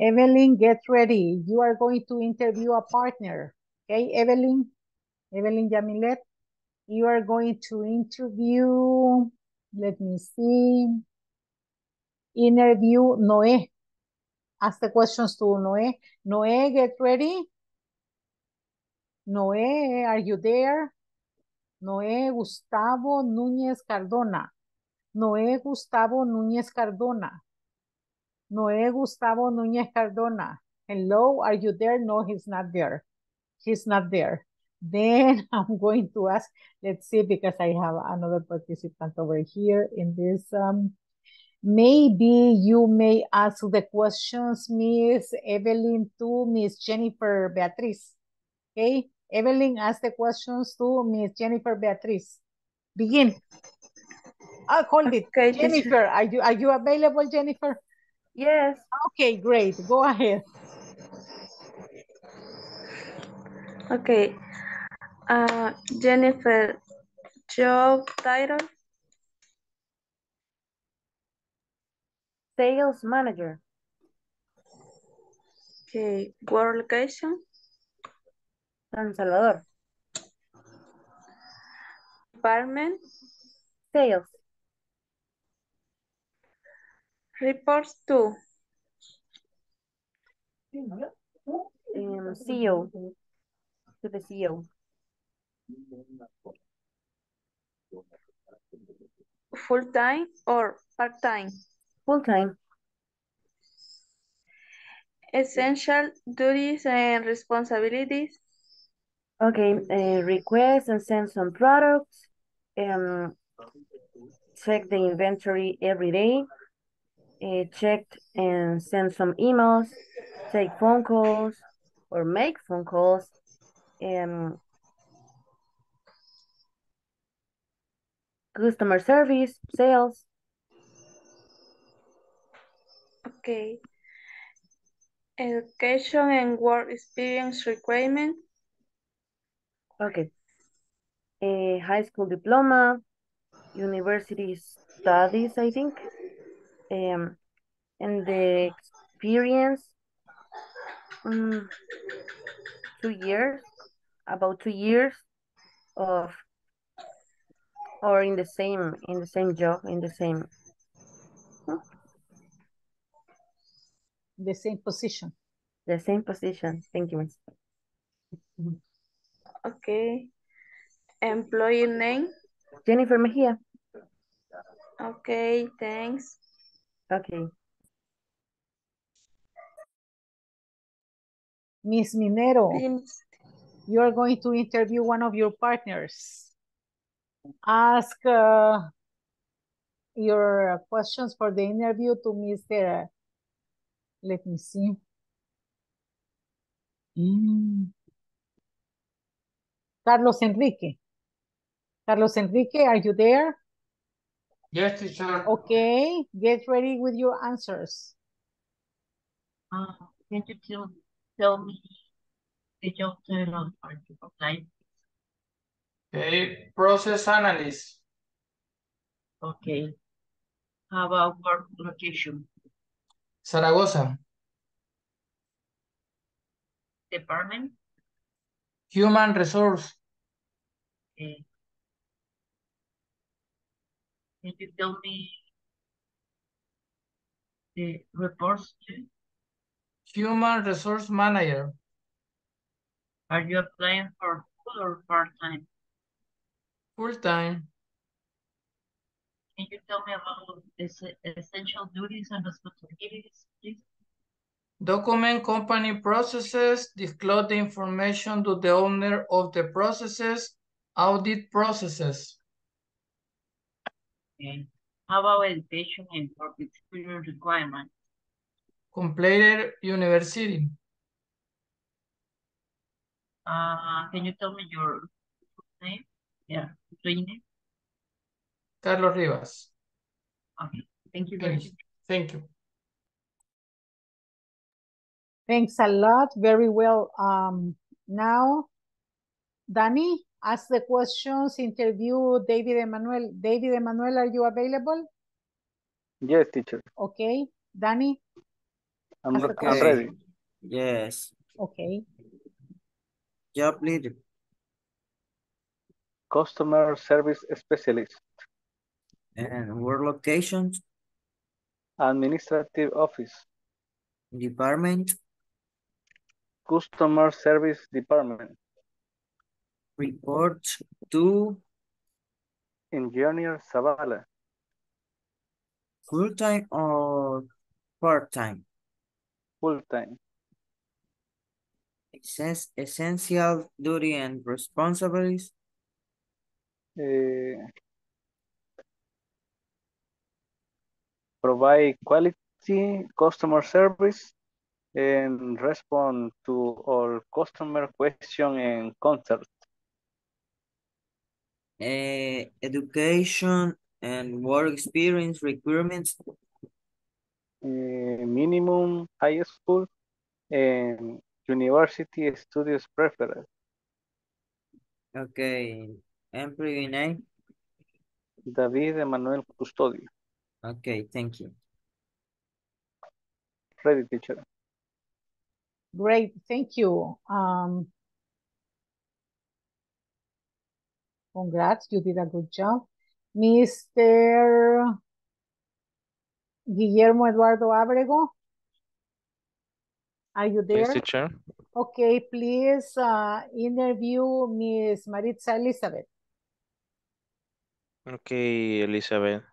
Evelyn, get ready. You are going to interview a partner. Okay, Evelyn, Evelyn Yamilet, you are going to interview, let me see, interview Noé. Ask the questions to Noé. Noé, get ready. Noé, are you there? Noé Gustavo Núñez Cardona. Noé Gustavo Núñez Cardona. Noé Gustavo Núñez Cardona. Hello, are you there? No, he's not there. He's not there. Then I'm going to ask, let's see, because I have another participant over here in this. Um, maybe you may ask the questions, Miss Evelyn, to Miss Jennifer Beatriz. Okay, Evelyn, ask the questions to Miss Jennifer Beatriz. Begin. Oh, hold it. Okay. Jennifer, are you, are you available, Jennifer? Yes. Okay, great. Go ahead. Okay. Uh, Jennifer, job title, Sales manager. okay. Work location, San Salvador. department, Sales. reports to, Um, CEO. To the CEO. full-time or part-time, Full time. essential duties and responsibilities, Okay, uh, request and send some products. Um, check the inventory every day. Uh, check and send some emails. Take phone calls or make phone calls. Um, customer service, sales. okay. Education and work experience requirement, Okay. A high school diploma, university studies, I think. Um, and the experience, um, two years, about two years of, or in the same, in the same job, in the same, The same position. the same position. Thank you, miss. Mm-hmm. Okay. Employee name. Jennifer Mejia. Okay, thanks. Okay. Miss Minero, you are going to interview one of your partners. Ask uh, your questions for the interview to Mr. Let me see. Mm. Carlos Enrique. Carlos Enrique, are you there? Yes, teacher. Okay, get ready with your answers. Uh, can you tell, tell me the job title you applying? Okay, process analyst. Okay. How about work location? Zaragoza. Department? Human resource. Okay. Can you tell me the reports to? Human resource manager. Are you applying for full or part-time? Full time. Can you tell me about es- essential duties and responsibilities, please? Document company processes, disclose the information to the owner of the processes, audit processes. Okay. How about education and work experience requirements? Completed university. Uh, can you tell me your name? Yeah, employee name? Carlos Rivas. Okay, thank you very much. Thank you. Thanks a lot. Very well. Um, now, Danny, ask the questions. Interview David Emmanuel. David Emmanuel, are you available? Yes, teacher. Okay. Danny, I'm, I'm ready. Yes. okay. Job leader. Customer service specialist. And work locations, Administrative office. department, Customer service department. report to Engineer Zavala. full-time or part-time. Full-time. Essen- Essential duty and responsibilities, Eh, provide quality customer service and respond to all customer question and concerns. eh, education and work experience requirements, eh, minimum high school and university studies preference. okay, employee name, David Emanuel Custodio. okay, thank you. Ready, teacher. Great. Thank you. Um, congrats. You did a good job. Mr. Guillermo Eduardo Abrego. Are you there? Yes, there? teacher. Okay, please uh, interview Miss Maritza Elizabeth. Okay, Elizabeth.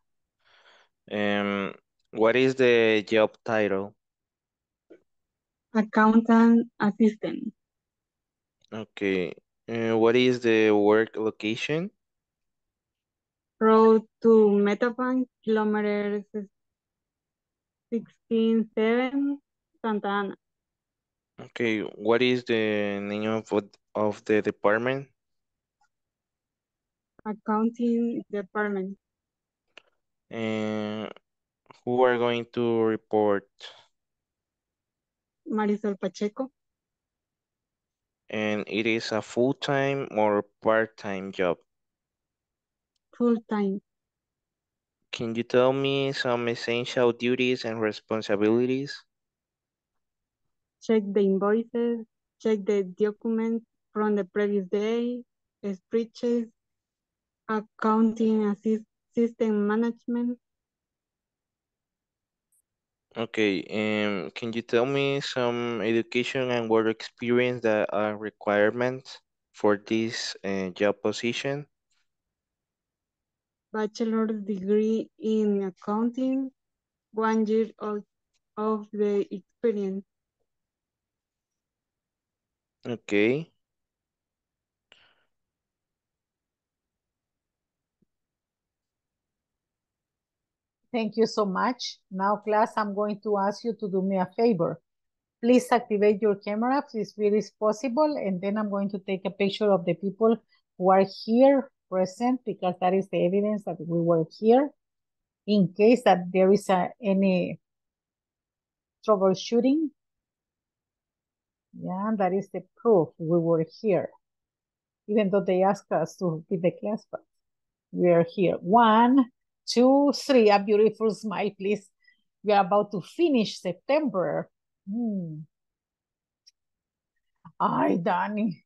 Um, what is the job title? Accountant assistant. Okay. Uh, what is the work location? Road to Metapan, kilometer sixteen seven, Santa Ana. Okay. What is the name of, of the department? Accounting department. And who are going to report? Marisol Pacheco. And it is a full-time or part-time job? Full time. can you tell me some essential duties and responsibilities? Check the invoices, check the documents from the previous day, spreadsheets, accounting assist, system management, Okay, um, can you tell me some education and work experience that are requirements for this uh, job position? bachelor's degree in accounting, one year of, of the experience. Okay. Thank you so much. Now, class, I'm going to ask you to do me a favor. Please activate your camera if it is possible, and then I'm going to take a picture of the people who are here present because that is the evidence that we were here. In case that there is a, any troubleshooting, yeah, that is the proof we were here. Even though they asked us to give the class, but we are here. One, two, three. A beautiful smile, please. We are about to finish September. Hmm. Ay, Danny.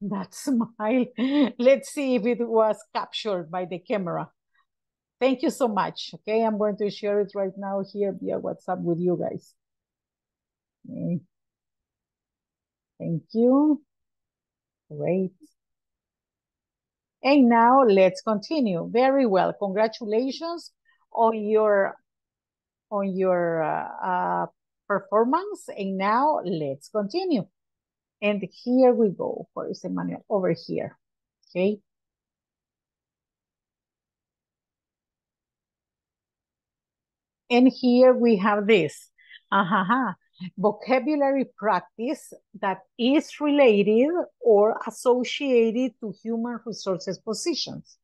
That smile. Let's see if it was captured by the camera. Thank you so much. Okay, I'm going to share it right now here via WhatsApp with you guys. Okay. Thank you. Great. And now let's continue. Very well. Congratulations on your on your uh, uh, performance. And now let's continue. And here we go. Where is Emmanuel? Over here. Okay. And here we have this. Uh -huh. Vocabulary practice that is related or associated to human resources positions.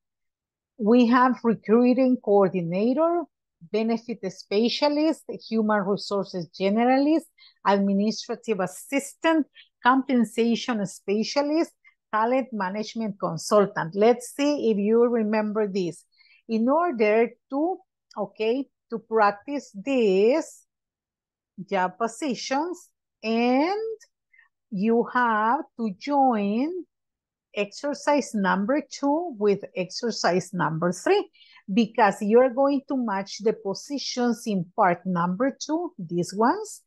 We have recruiting coordinator, benefit specialist, human resources generalist, administrative assistant, compensation specialist, talent management consultant. Let's see if you remember this. In order to, okay, to practice this job positions and you have to join exercise number two with exercise number three because you're going to match the positions in part number two, these ones,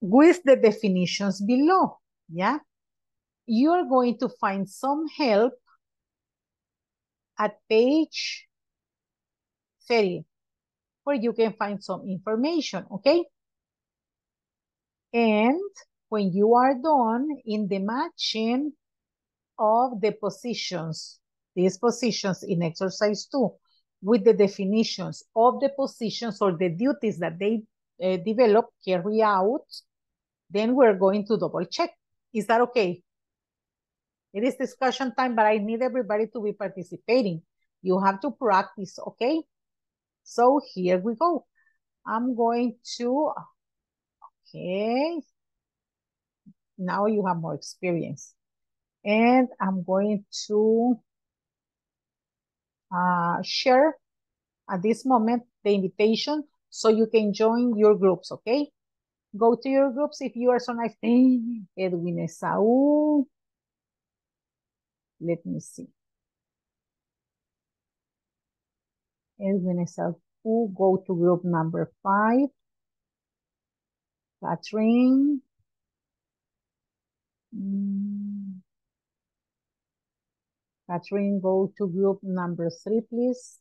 with the definitions below, yeah? You're going to find some help at page 30, where you can find some information, okay? And when you are done in the matching of the positions, these positions in exercise two, with the definitions of the positions or the duties that they uh, develop, carry out, then we're going to double check. Is that okay? It is discussion time, but I need everybody to be participating. You have to practice, okay? So here we go. I'm going to, okay. Now you have more experience. And I'm going to uh, share at this moment the invitation so you can join your groups, okay? Go to your groups if you are so nice. Edwin Esaú. Let me see. Edwin Esaú, go to group number five. Catherine. Mm. Catherine, go to group number three, please.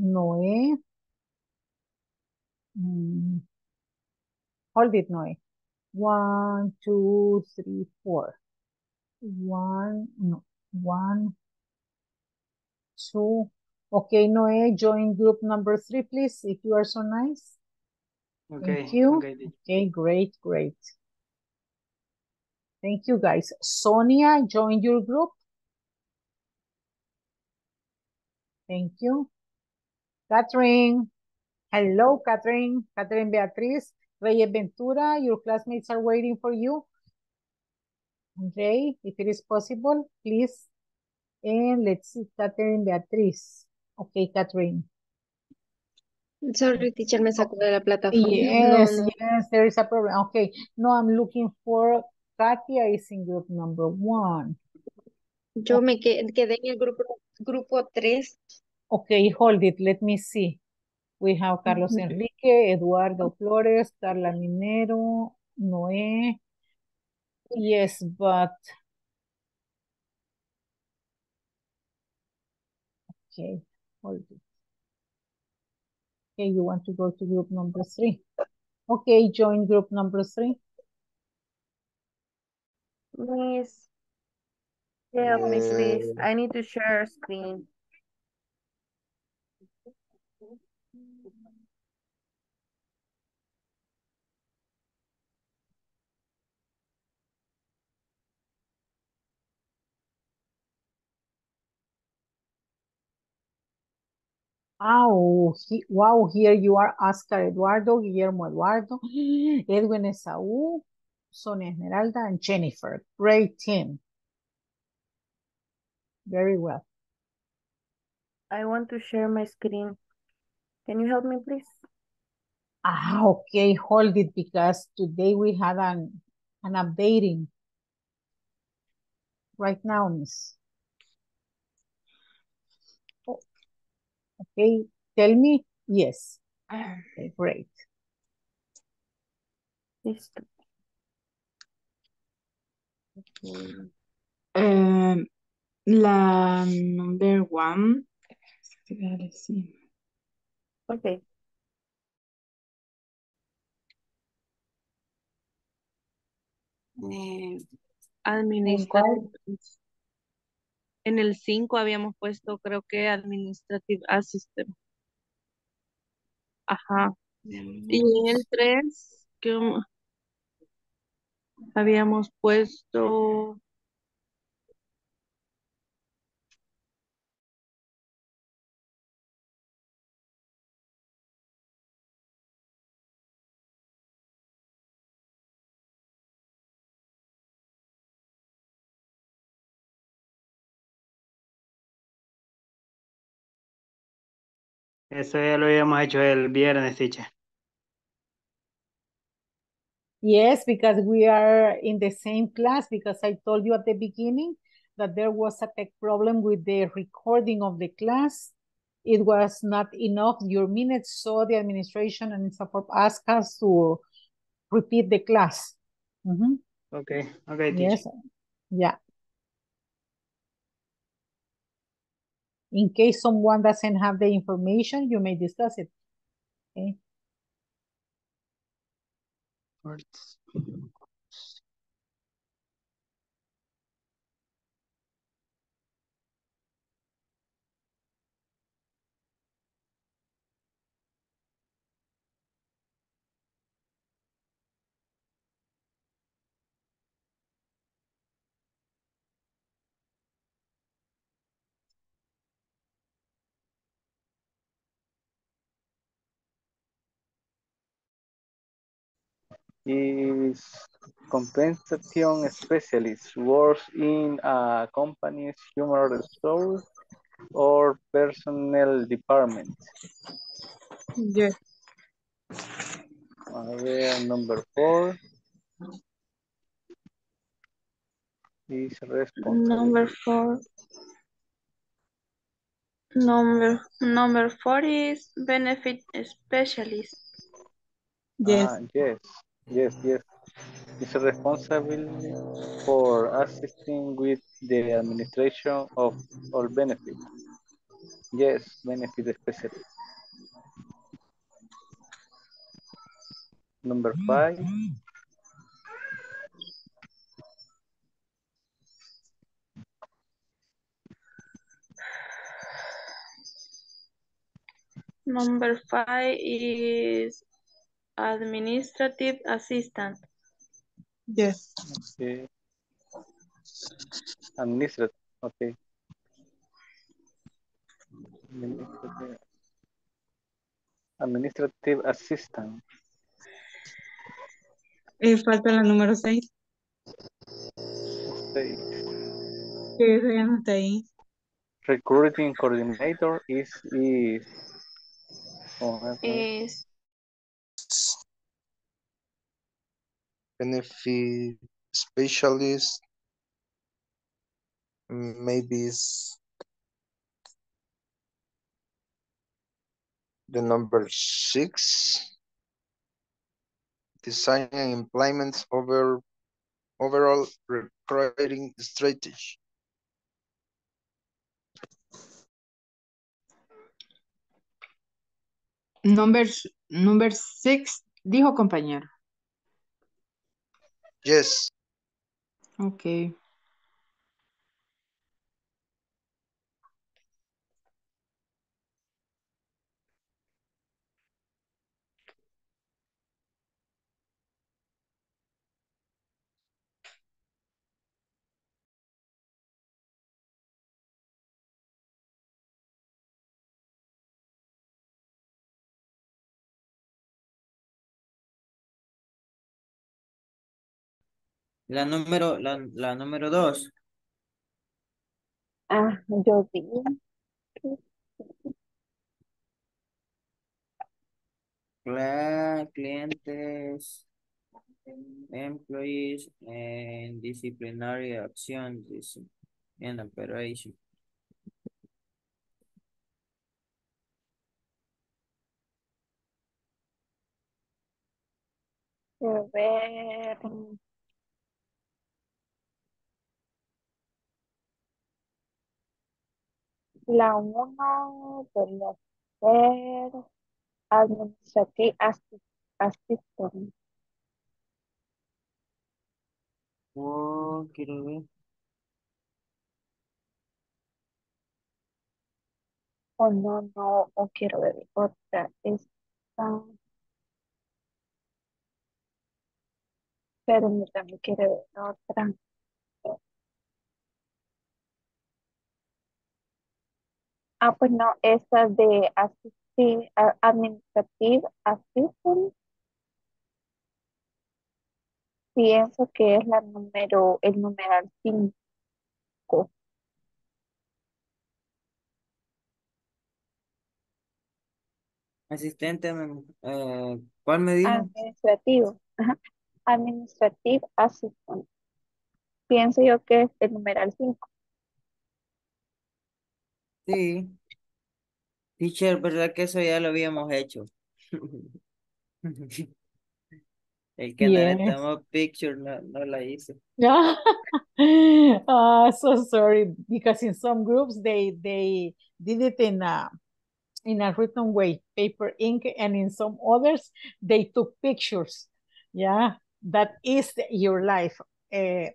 Noé. Mm. Hold it, Noé. One, two, three, four. One, no, one, two. Okay, Noé, join group number three, please, if you are so nice. Okay. Thank you. Okay. Okay, great, great. Thank you, guys. Sonia, join your group. Thank you. Catherine. Hello, Catherine. Catherine Beatriz. Reyes Ventura, your classmates are waiting for you. Okay, if it is possible, please And let's see, Catherine Beatriz. Okay, Catherine. Sorry, teacher, me sacó de la plataforma. Yes, No, no. yes, there is a problem. Okay, no, I'm looking for Katia is in group number one. Yo me que- quedé en el grupo, grupo 3. Okay, hold it, let me see. We have Carlos. Enrique, Eduardo Flores, Carla Minero, Noé. Yes, but. Okay, hold it. Okay, you want to go to group number three. Okay, join group number three. Miss, help me, please. I need to share screen. Oh, he- wow, here you are, Oscar Eduardo, Guillermo Eduardo, Edwin Esaú, Sonia Esmeralda, and Jennifer. Great team. Very well. I want to share my screen. Can you help me, please? Ah, okay, hold it because today we had an, an updating. Right now, miss. Okay, tell me, yes. Okay, great. Listo. Um, la number one. ¿qué te iba a decir? Okay. Eh, ¿En administrative. cuál? En el 5 habíamos puesto, creo que administrative assistant. Ajá. Y en el 3, que habíamos puesto. Eso ya lo habíamos hecho el viernes, teacher. Yes, because we are in the same class because I told you at the beginning that there was a tech problem with the recording of the class. It was not enough, your minutes, so the administration and support asked us to repeat the class. Mhm. Okay, okay, teacher. Yes, yeah. In case someone doesn't have the information, you may discuss it. Okay. Is compensation specialist works in a company's human resource or personnel department. Yes. A ver, number four is responsible. Number four. Number number four is benefit specialist. Yes. Ah, yes, yes, yes. Is responsible for assisting with the administration of all benefits. Yes, benefit specialist. Number mm-hmm. five. Number five is administrative assistant. Yes. Okay. Administrative, okay. Administrative, administrative assistant. Eh, falta la número seis. Okay. Que esa ya no está ahí. recruiting coordinator is is oh, okay. Benefit specialist maybe is the number six design and implement over overall recruiting strategy Number, number six, dijo compañero. Yes Ok. La número, la, la número dos. Ah, yo Cla- clientes, employees, and disciplinary actions in operation. quiero ver. La uno podría ser administrative assi- assistant. Oh, quiero ver. O no, no, o quiero ver otra. Esta. Permítame, quiero ver otra. Ah, pues no, esa de asistir, a- administrative assistant, pienso que es la número, el numeral 5, Asistente, eh, ¿cuál me dijo? administrativo. Ajá. Administrative assistant. Pienso yo que es el numeral 5. Sí. Teacher, ¿verdad que eso ya lo habíamos hecho? El que no le tomó picture no, no la hizo. uh, so sorry because in some groups they they did it in a in a written way, paper ink, and in some others they took pictures. Yeah, that is your life. Eh,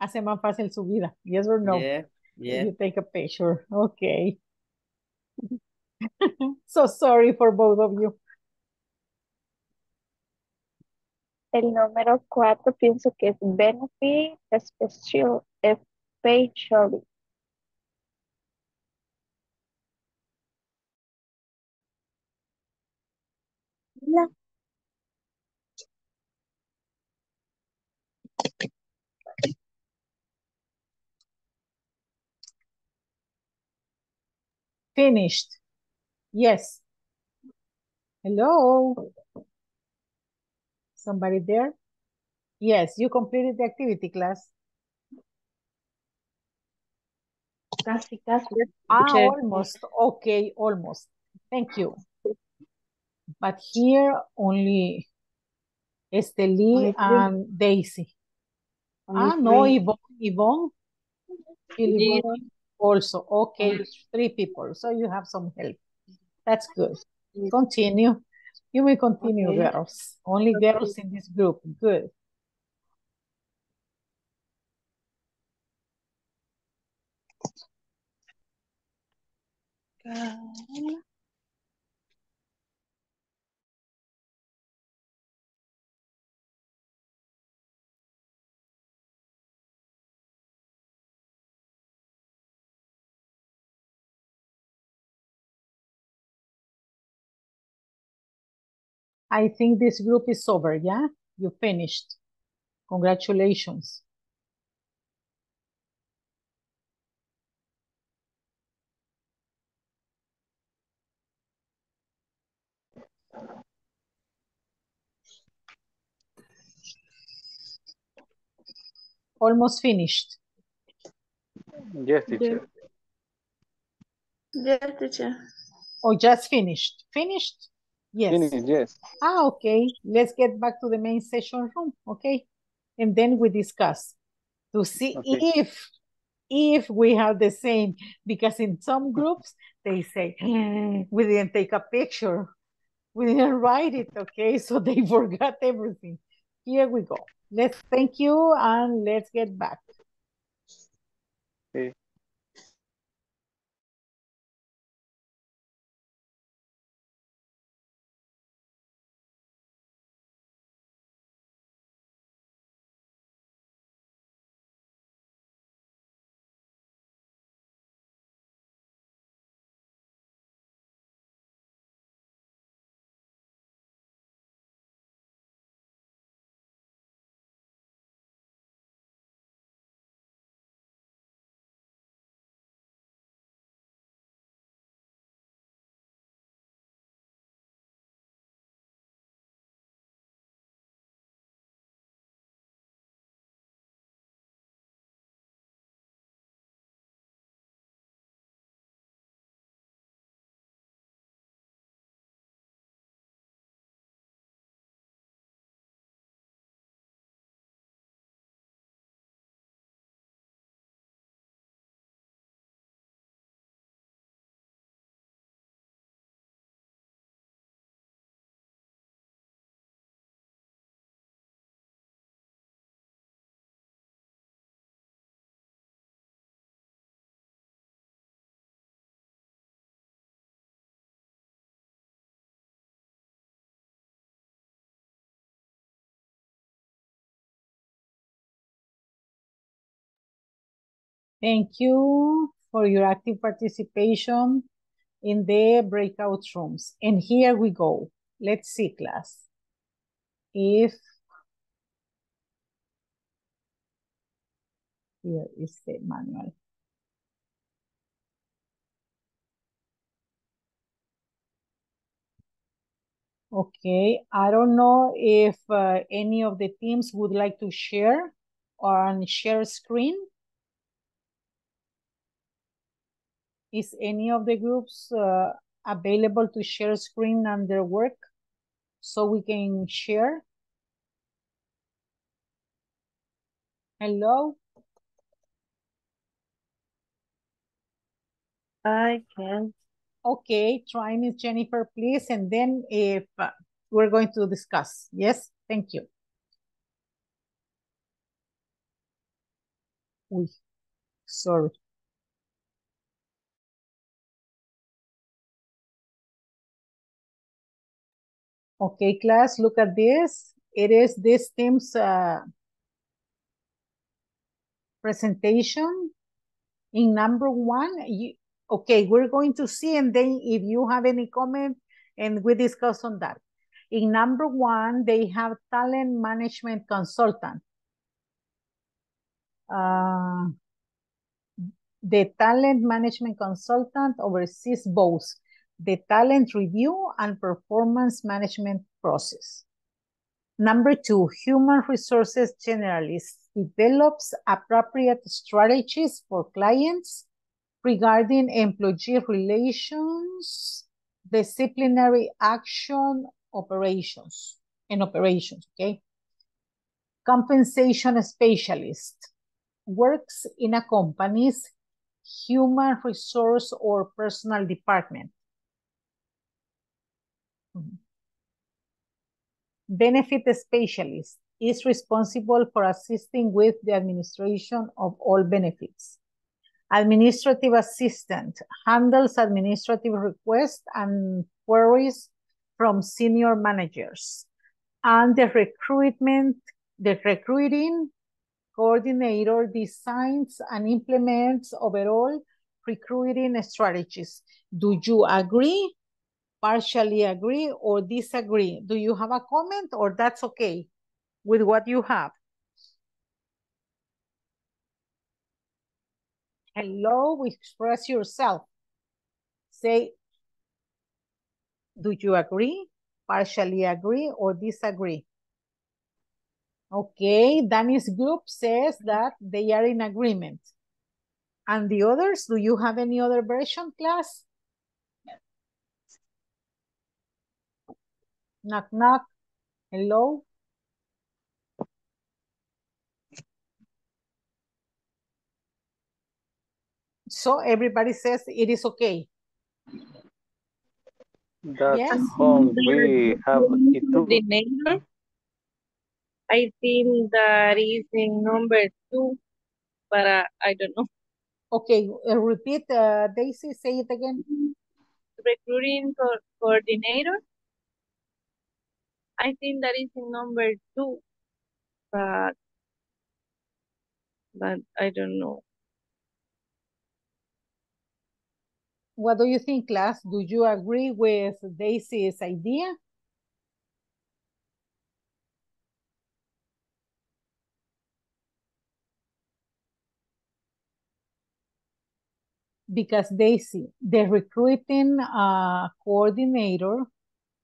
hace más fácil su vida. Yes or no? Yeah, yeah. You take a picture. Okay. so sorry for both of you. El número cuatro pienso que es benefit special, especially. La- Finished. Yes. Hello. Somebody there? Yes, you completed the activity class. Casi, casi. Ah, almost. Okay, almost. Thank you. But here only Esteli and Daisy. Only Ah, no, three. Yvonne, Yvonne, Yvonne also. Okay, mm-hmm. three people. So you have some help. That's good. Continue. You may continue, Okay. girls. Only girls in this group. Good. I think this group is over, yeah? You finished. Congratulations. Almost finished. Yes, teacher. Yes, teacher. Or just finished. Finished? Yes. Finish, yes. Ah, okay. Let's get back to the main session room, okay? And then we discuss to see Okay. if if we have the same because in some groups they say "Hmm, we didn't take a picture we didn't write it okay so they forgot everything here we go let's thank you and let's get back thank you for your active participation in the breakout rooms. And here we go. Let's see class. If here is the manual. Okay, I don't know if uh, any of the teams would like to share on share screen. Is any of the groups uh, available to share screen and their work so we can share? Hello? I can. Okay, try Miss Jennifer, please, and then if uh, we're going to discuss. Yes, thank you. Uy, sorry. Okay, class, look at this. It is this team's uh, presentation. In number one, you, okay, we're going to see, and then if you have any comment, and we discuss on that. In number one, they have talent management consultant. Uh, the talent management consultant oversees both the talent review and performance management process. Number two, human resources generalist develops appropriate strategies for clients regarding employee relations, disciplinary action, operations, and operations, okay? Compensation specialist works in a company's human resource or personal department. Benefit specialist is responsible for assisting with the administration of all benefits. Administrative assistant handles administrative requests and queries from senior managers. And the recruitment, the recruiting coordinator designs and implements overall recruiting strategies. Do you agree, partially agree, or disagree? Do you have a comment or that's okay with what you have? Hello, express yourself. Say, do you agree, partially agree, or disagree? Okay, Danny's group says that they are in agreement. And the others, do you have any other version, class? Knock, knock. Hello? So everybody says it is okay. That's Yes. home. We have it too. Coordinator. I think that is in number two, but uh, I don't know. Okay, uh, repeat, uh, Daisy, say it again. Recruiting co- coordinator. I think that is in number two, but but I don't know. What do you think, class? Do you agree with Daisy's idea? Because Daisy, the recruiting uh, coordinator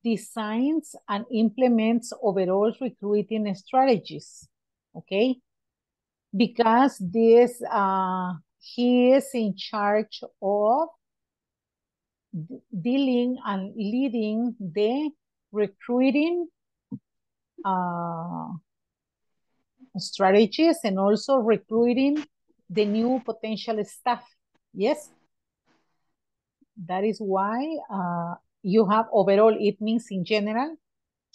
designs and implements overall recruiting strategies, okay? Because this, uh, he is in charge of dealing and leading the recruiting uh, strategies and also recruiting the new potential staff. Yes? That is why uh, you have overall, it means in general,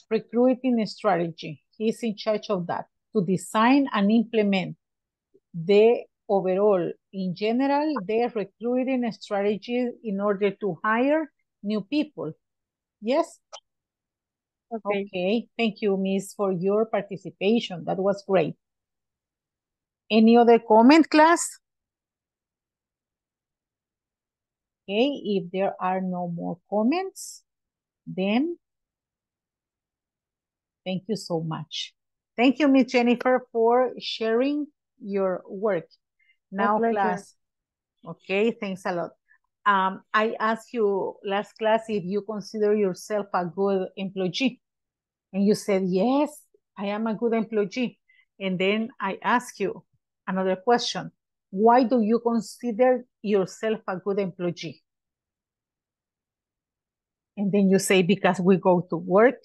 recruiting strategy. He's in charge of that, to design and implement the overall, in general, the recruiting strategy in order to hire new people. Yes? Okay. Okay, thank you, Miss, for your participation. That was great. Any other comment, class? Okay, if there are no more comments, then thank you so much. Thank you, Miss Jennifer, for sharing your work. Now, class. Okay, thanks a lot. Um, I asked you last class if you consider yourself a good employee. And you said, yes, I am a good employee. And then I ask you another question. Why do you consider yourself a good employee? And then you say, because we go to work,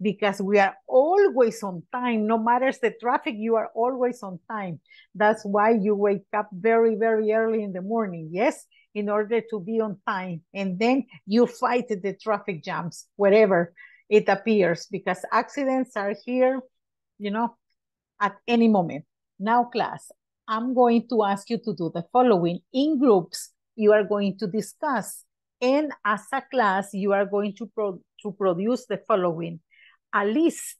because we are always on time. No matters the traffic, you are always on time. That's why you wake up very, very early in the morning, yes, in order to be on time. And then you fight the traffic jams wherever it appears, because accidents are here, you know, at any moment. Now, class, I'm going to ask you to do the following. In groups, you are going to discuss. And as a class, you are going to, pro to produce the following. A list.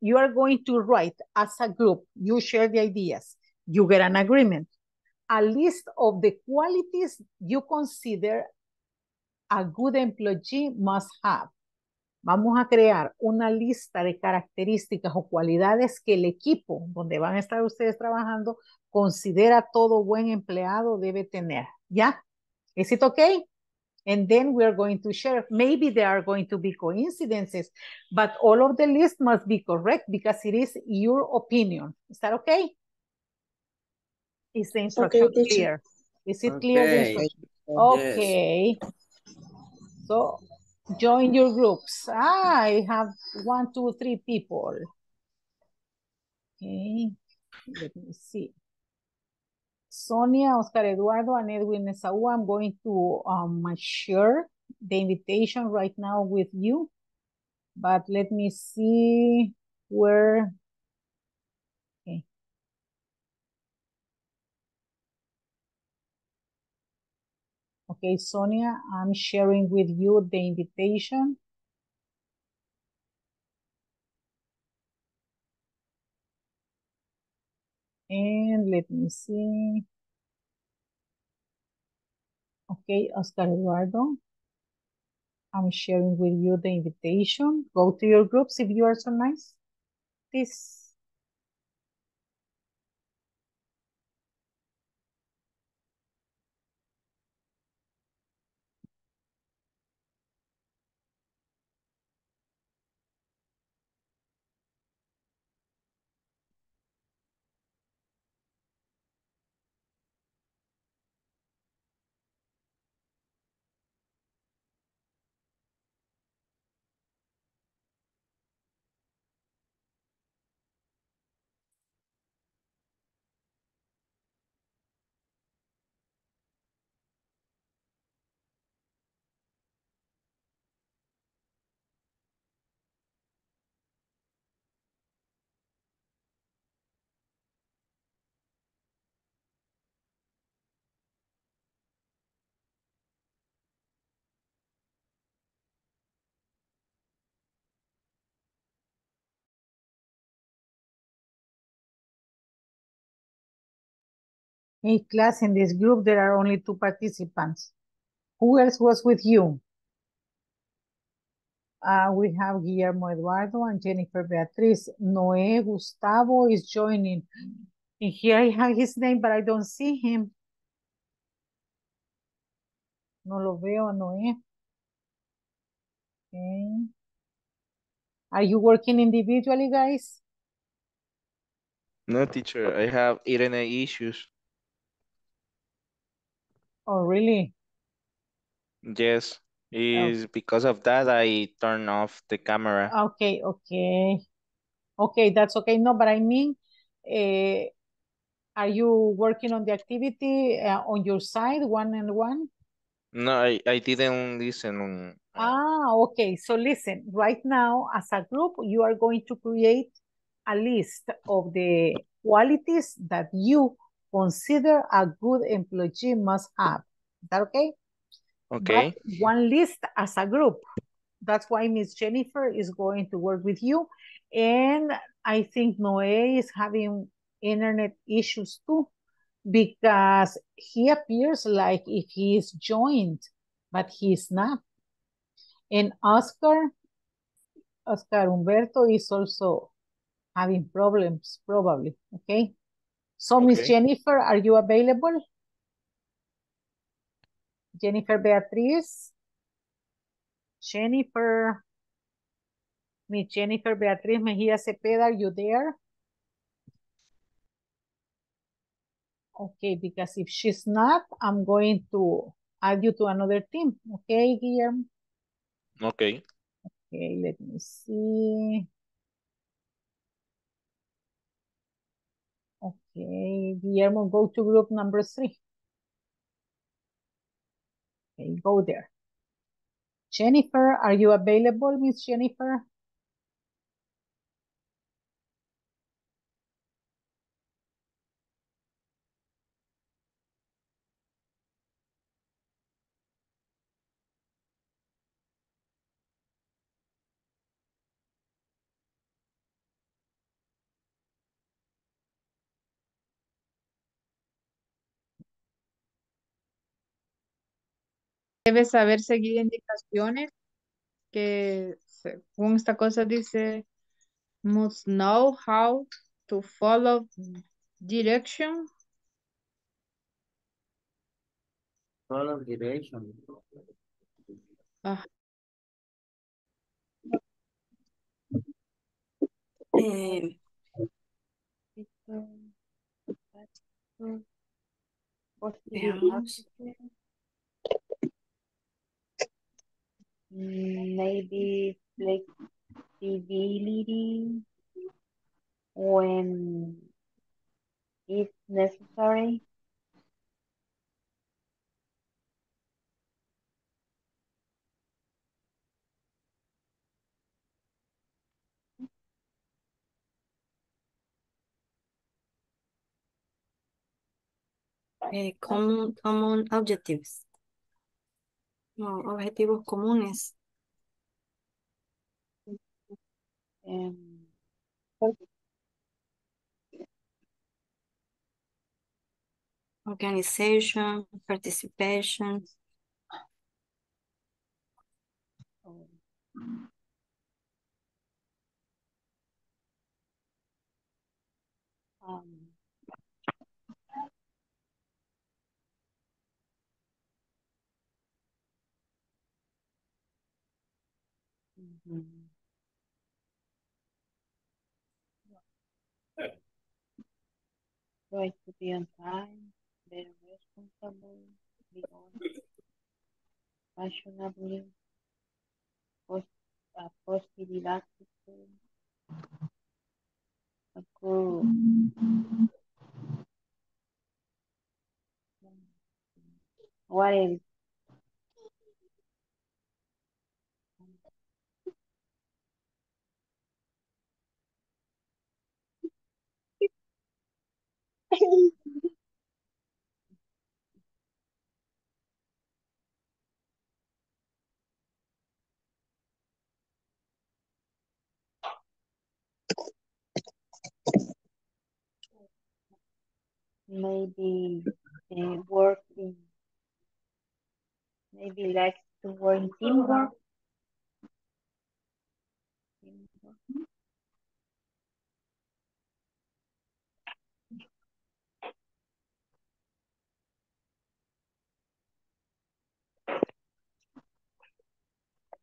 You are going to write as a group. You share the ideas. You get an agreement. A list of the qualities you consider a good employee must have. Vamos a crear una lista de características o cualidades que el equipo donde van a estar ustedes trabajando considera todo buen empleado debe tener. ¿Ya? Is it okay? And then we are going to share. Maybe there are going to be coincidences, but all of the list must be correct because it is your opinion. Is that okay? Is the instruction teacher. clear? Is it clear? the Okay. instruction? Yes. Okay. So join your groups. Ah, I have one, two, three people. Okay, let me see. Sonia, Oscar Eduardo, and Edwin Esaú, I'm going to um, share the invitation right now with you. But let me see where. Okay. Okay, Sonia, I'm sharing with you the invitation. And let me see. Okay, Oscar Eduardo. I'm sharing with you the invitation. Go to your groups if you are so nice. Please. Hey, class, in this group, there are only two participants. Who else was with you? Uh, we have Guillermo Eduardo and Jennifer Beatriz. Noé Gustavo is joining. And here I have his name, but I don't see him. No lo veo, Noé. Okay. Are you working individually, guys? No, teacher, I have internet issues. Oh, really? Yes, is because of that I turn off the camera. Okay, okay. Okay, that's okay. No, but I mean, uh, are you working on the activity uh, on your side, one and one? No, I, I didn't listen on Ah, okay. So listen, right now, as a group, you are going to create a list of the qualities that you consider a good employee must have. Is that okay? Okay. But one list as a group. That's why Miss Jennifer is going to work with you. And I think Noé is having internet issues too, because he appears like if he is joined, but he's not. And Oscar, Oscar Humberto is also having problems, probably, okay? So, Miss Jennifer, are you available? Jennifer Beatriz? Jennifer? Miss Jennifer Beatriz Mejía Cepeda, are you there? Okay, because if she's not, I'm going to add you to another team. Okay, Guillermo? Okay. Okay, let me see. Okay, Guillermo, go to group number three. Okay, go there. Jennifer, are you available, Miss Jennifer? Debe saber seguir indicaciones que según esta cosa dice must know how to follow direction. Follow direction. Ah, Eh, veamos. Maybe flexibility when it's necessary. Eh, common, common objectives. No, objetivos comunes. Um, Organization, participation. um, mhm. Try to be on time, very responsible, be honest, fashionably, post, uh, positive attitude, a cool, what else? maybe eh, uh, work in maybe like to work in teamwork. teamwork.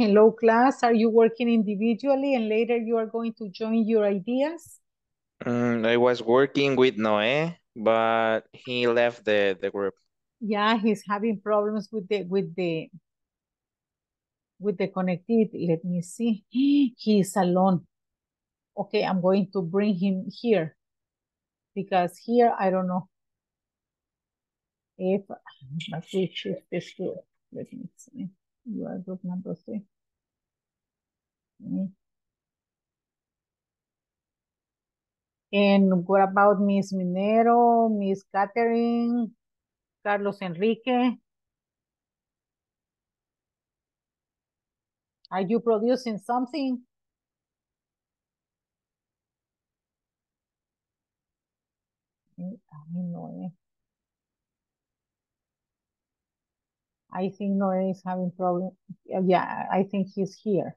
Hello, class. Are you working individually and later you are going to join your ideas? Mm, I was working with Noé, but he left the, the group. Yeah, he's having problems with the with the with the connectivity. Let me see. He's alone. Okay, I'm going to bring him here because here I don't know if my switch is this. Let me see. You are group number three. Mm. And what about Miss Minero, Miss Catherine, Carlos Enrique? Are you producing something? Know. eh. I think Noé is having problem. Yeah, I think he's here.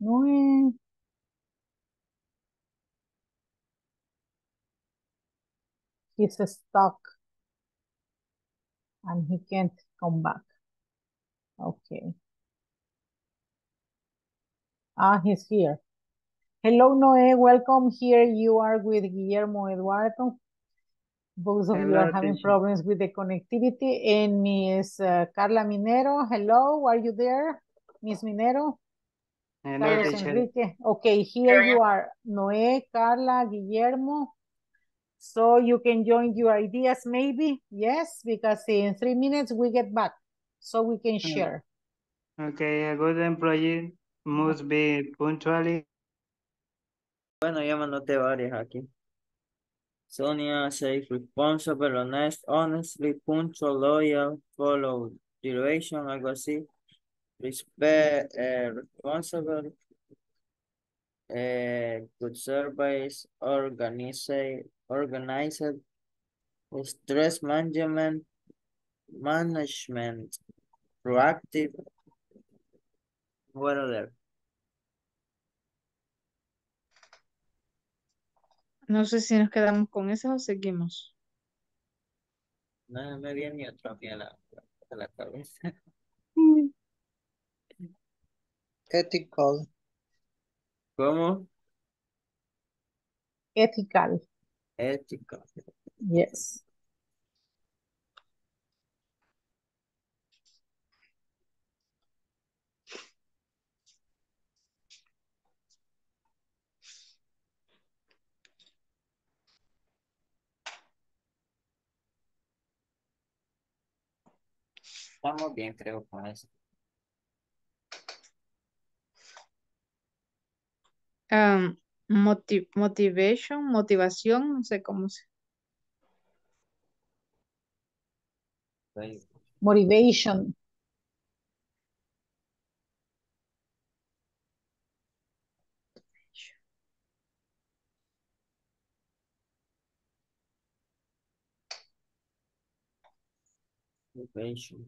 Noé. He's stuck and he can't come back. Okay. Ah, he's here. Hello, Noé. Welcome here. You are with Guillermo Eduardo. Both of you are having teacher. problems with the connectivity. And Miss uh, Carla Minero, hello. Are you there? Miss Minero? Hello, Carlos teacher. Enrique. Okay, here you are. Noé, Carla, Guillermo. So you can join your ideas maybe? Yes, because in three minutes we get back. So we can share. Okay, a good employee must be punctually. Bueno, ya me anoté varias aquí. Sonia, safe, responsible, honest, honestly, punctual, loyal, follow duration, algo. Respect, eh, responsible, eh, good service, organize, organized, stress management, management, proactive, what other? No sé si nos quedamos con esas o seguimos. No me viene ni otra aquí a la, a la cabeza. Ethical. ¿Cómo? Ethical. Ética. Yes. Estamos bien, creo, con eso. Um, moti- motivation, motivación, no sé cómo se. Motivation. Motivation.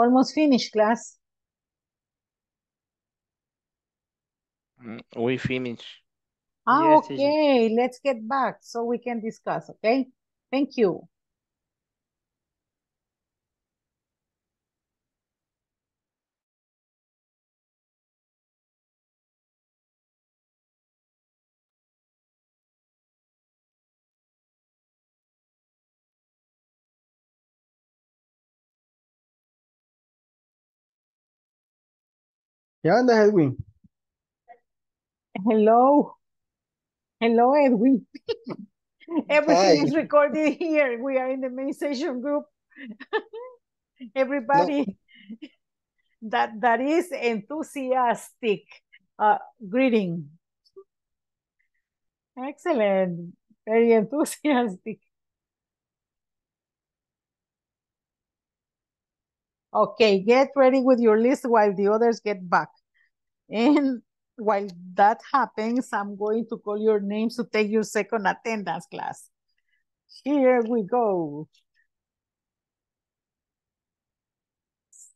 Almost finished, class. Mhm. We finish. Ah, Yes, okay, let's get back so we can discuss, okay? Thank you. ¿Qué onda, Edwin? Hello. Hello, Edwin. Everything Hi. is recorded here. We are in the main session group. Everybody that that is enthusiastic uh, greeting. Excellent. Very enthusiastic. Okay, get ready with your list while the others get back. And while that happens, I'm going to call your names to take your second attendance class. Here we go.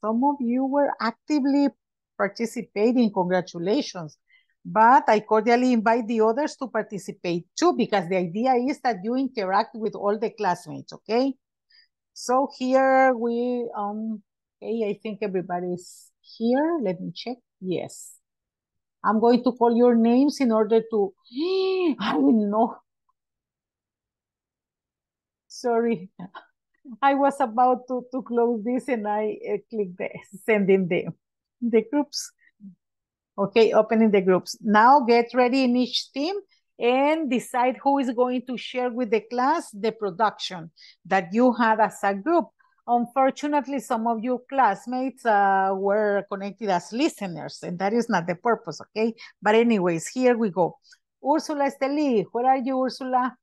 Some of you were actively participating. Congratulations. But I cordially invite the others to participate too, because the idea is that you interact with all the classmates, okay? So here we, um, okay, I think everybody's here. Let me check. Yes. I'm going to call your names in order to, I didn't know. Sorry. I was about to, to close this and I uh, clicked the sending the, the groups. Okay, opening the groups. Now get ready in each team and decide who is going to share with the class the production that you had as a group. Unfortunately, some of you classmates uh, were connected as listeners, and that is not the purpose, okay? But anyways, here we go. Ursula Esteli, where are you, Ursula?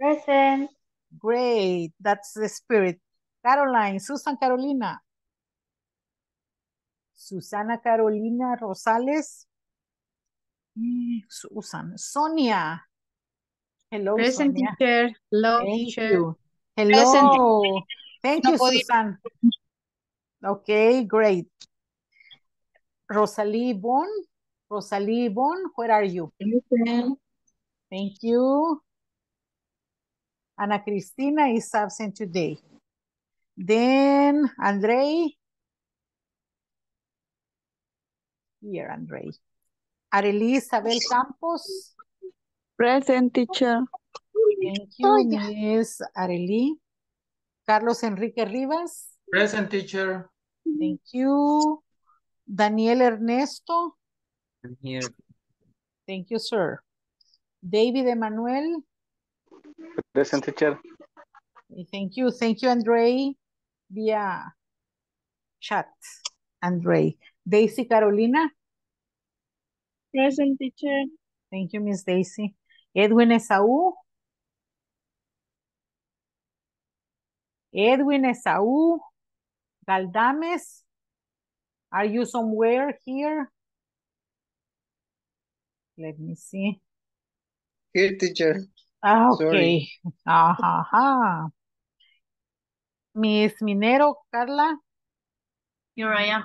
Present. Great, that's the spirit. Caroline, Susan Carolina. Susana Carolina Rosales. Mm, Susan. Sonia. Hello, Present Sonia. teacher. Hello, Thank teacher. you. Present. Hello. Thank No you, podía- Susan. Okay, great. Rosalie Bon. Rosalie Bon, where are you? Thank you. Ana Cristina is absent today. Then Andrei. Here, Andrei. Arely Isabel Campos. Present teacher. Thank you, oh, Miss Arely. Carlos Enrique Rivas. Present teacher. Thank you. Daniel Ernesto. I'm here. Thank you, sir. David Emanuel. Present teacher. Thank you. Thank you, Andre. Via chat, Andre. Daisy Carolina. Present teacher. Thank you, Miss Daisy. Edwin Esaú. Edwin Esaú. Galdames. Are you somewhere here? Let me see. Here, teacher. Ah, Sorry. okay. Ajá, ajá. Miss Minero, Carla. Here I am.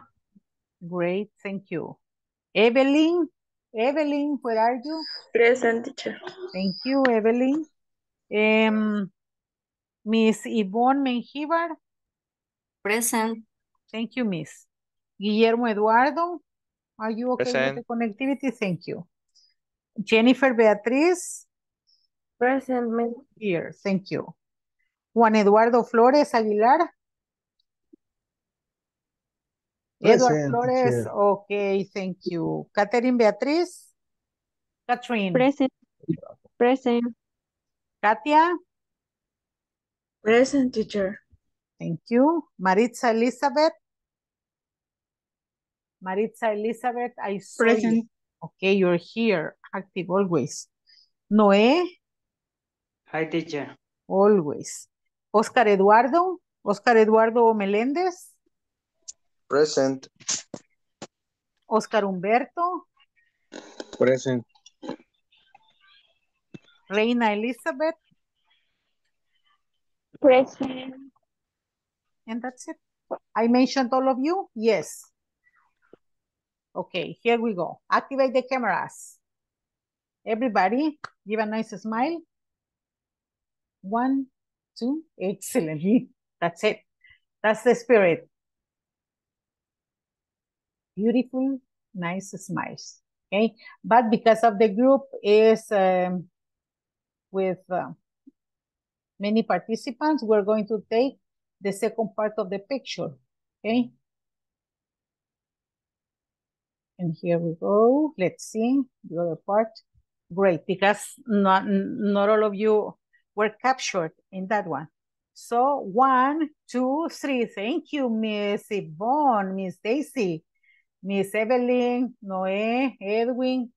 Great, thank you. Evelyn, Evelyn, where are you? Present teacher. Thank you, Evelyn. Um, Miss Yvonne Menjivar. Present. Thank you, Miss. Guillermo Eduardo, are you okay with Present. the connectivity? Thank you. Jennifer Beatriz. Present, Miss. Here, thank you. Juan Eduardo Flores Aguilar. Present, Flores, teacher. okay, thank you. Catherine Beatriz. Catherine. Present. Present. Katia. Present teacher. Thank you. Maritza Elizabeth. Maritza Elizabeth, I saw you. Present. Okay, you're here, active always. Noé, Hi, teacher. always. Oscar Eduardo, Oscar Eduardo Meléndez, Present. Oscar Humberto, Present. Reina Elizabeth, Present. and that's it. I mentioned all of you? Yes. Okay, here we go. Activate the cameras. Everybody, give a nice smile. One, two, excellent. That's it. That's the spirit. Beautiful, nice smiles. Okay, but because of the group is um, with uh, many participants, we're going to take the second part of the picture. Okay. And here we go. Let's see the other part. Great, because not, not all of you were captured in that one. So one, two, three. Thank you, Miss Yvonne, Miss Daisy, Miss Evelyn, Noé, Edwin.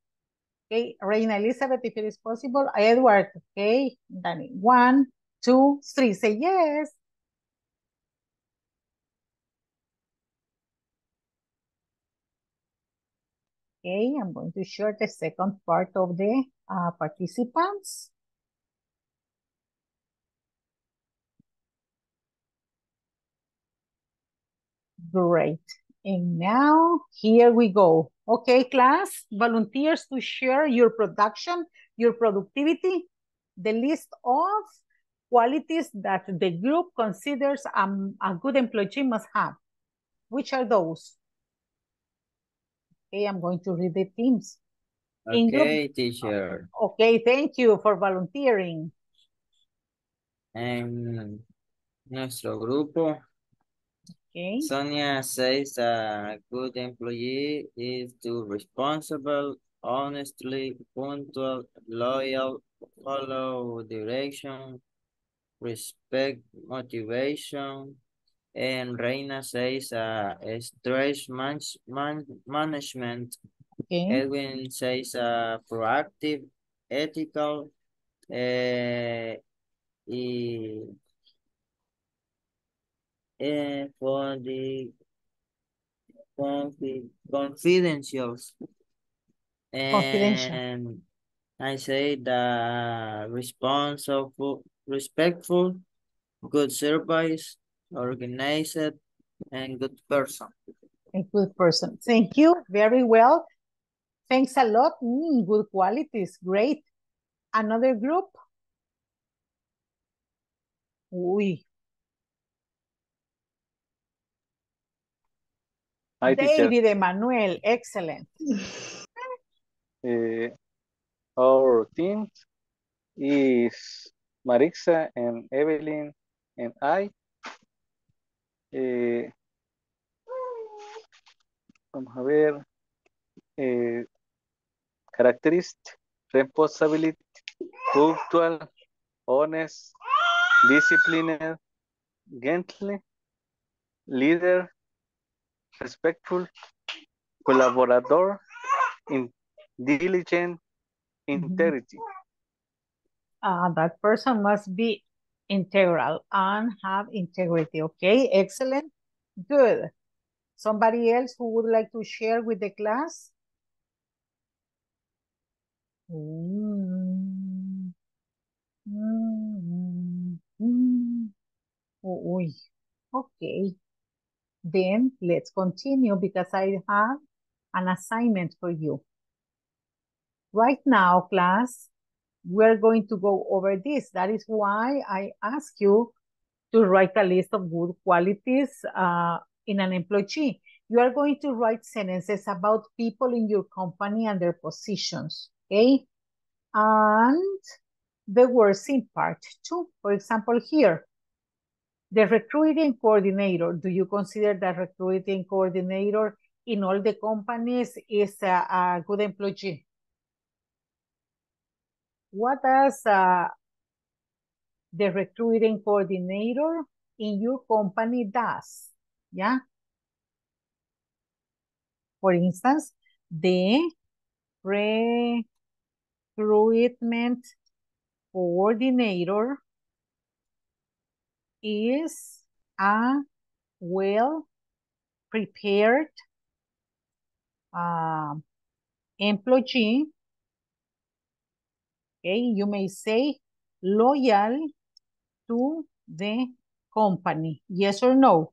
Okay, Reina Elizabeth, if it is possible. Edward, okay. Danny. One, two, three. Say yes. Okay, I'm going to share the second part of the uh, participants. Great. And now here we go. Okay, class, volunteers to share your production, your productivity, the list of qualities that the group considers um, a good employee must have. Which are those? Okay, I'm going to read the teams. Okay, teacher. Okay, thank you for volunteering. En nuestro grupo, Okay. Sonia says a good employee is to responsible, honestly, punctual, loyal, follow direction, respect motivation. And Reina says uh, stress man man management. Okay. Edwin says uh, proactive, ethical, eh, y eh, for the confi confidential. Confidential. And I say the responsible, respectful, good service, organized, and good person. A good person. Thank you. Very well. Thanks a lot. Mm, good qualities. Great. Another group. Uy. Hi, teacher. David Emanuel. Excellent. Uh, our team is Marixa and Evelyn and I. Eh, vamos a ver. Eh, characteristic, responsibility, punctual, honest, disciplined, gently, leader, respectful, collaborator, in, diligent, integrity. Uh, that person must be integral and have integrity. Okay, excellent. Good. Somebody else who would like to share with the class? Mm. Okay. Then let's continue because I have an assignment for you. Right now, class, we're going to go over this. That is why I ask you to write a list of good qualities uh, in an employee. You are going to write sentences about people in your company and their positions, okay? And the words in part two. For example, here, the recruiting coordinator. Do you consider that recruiting coordinator in all the companies is a, a good employee? What does uh, the recruiting coordinator in your company does? Yeah. For instance, the recruitment coordinator is a well prepared uh, employee. Okay, you may say loyal to the company. Yes or no?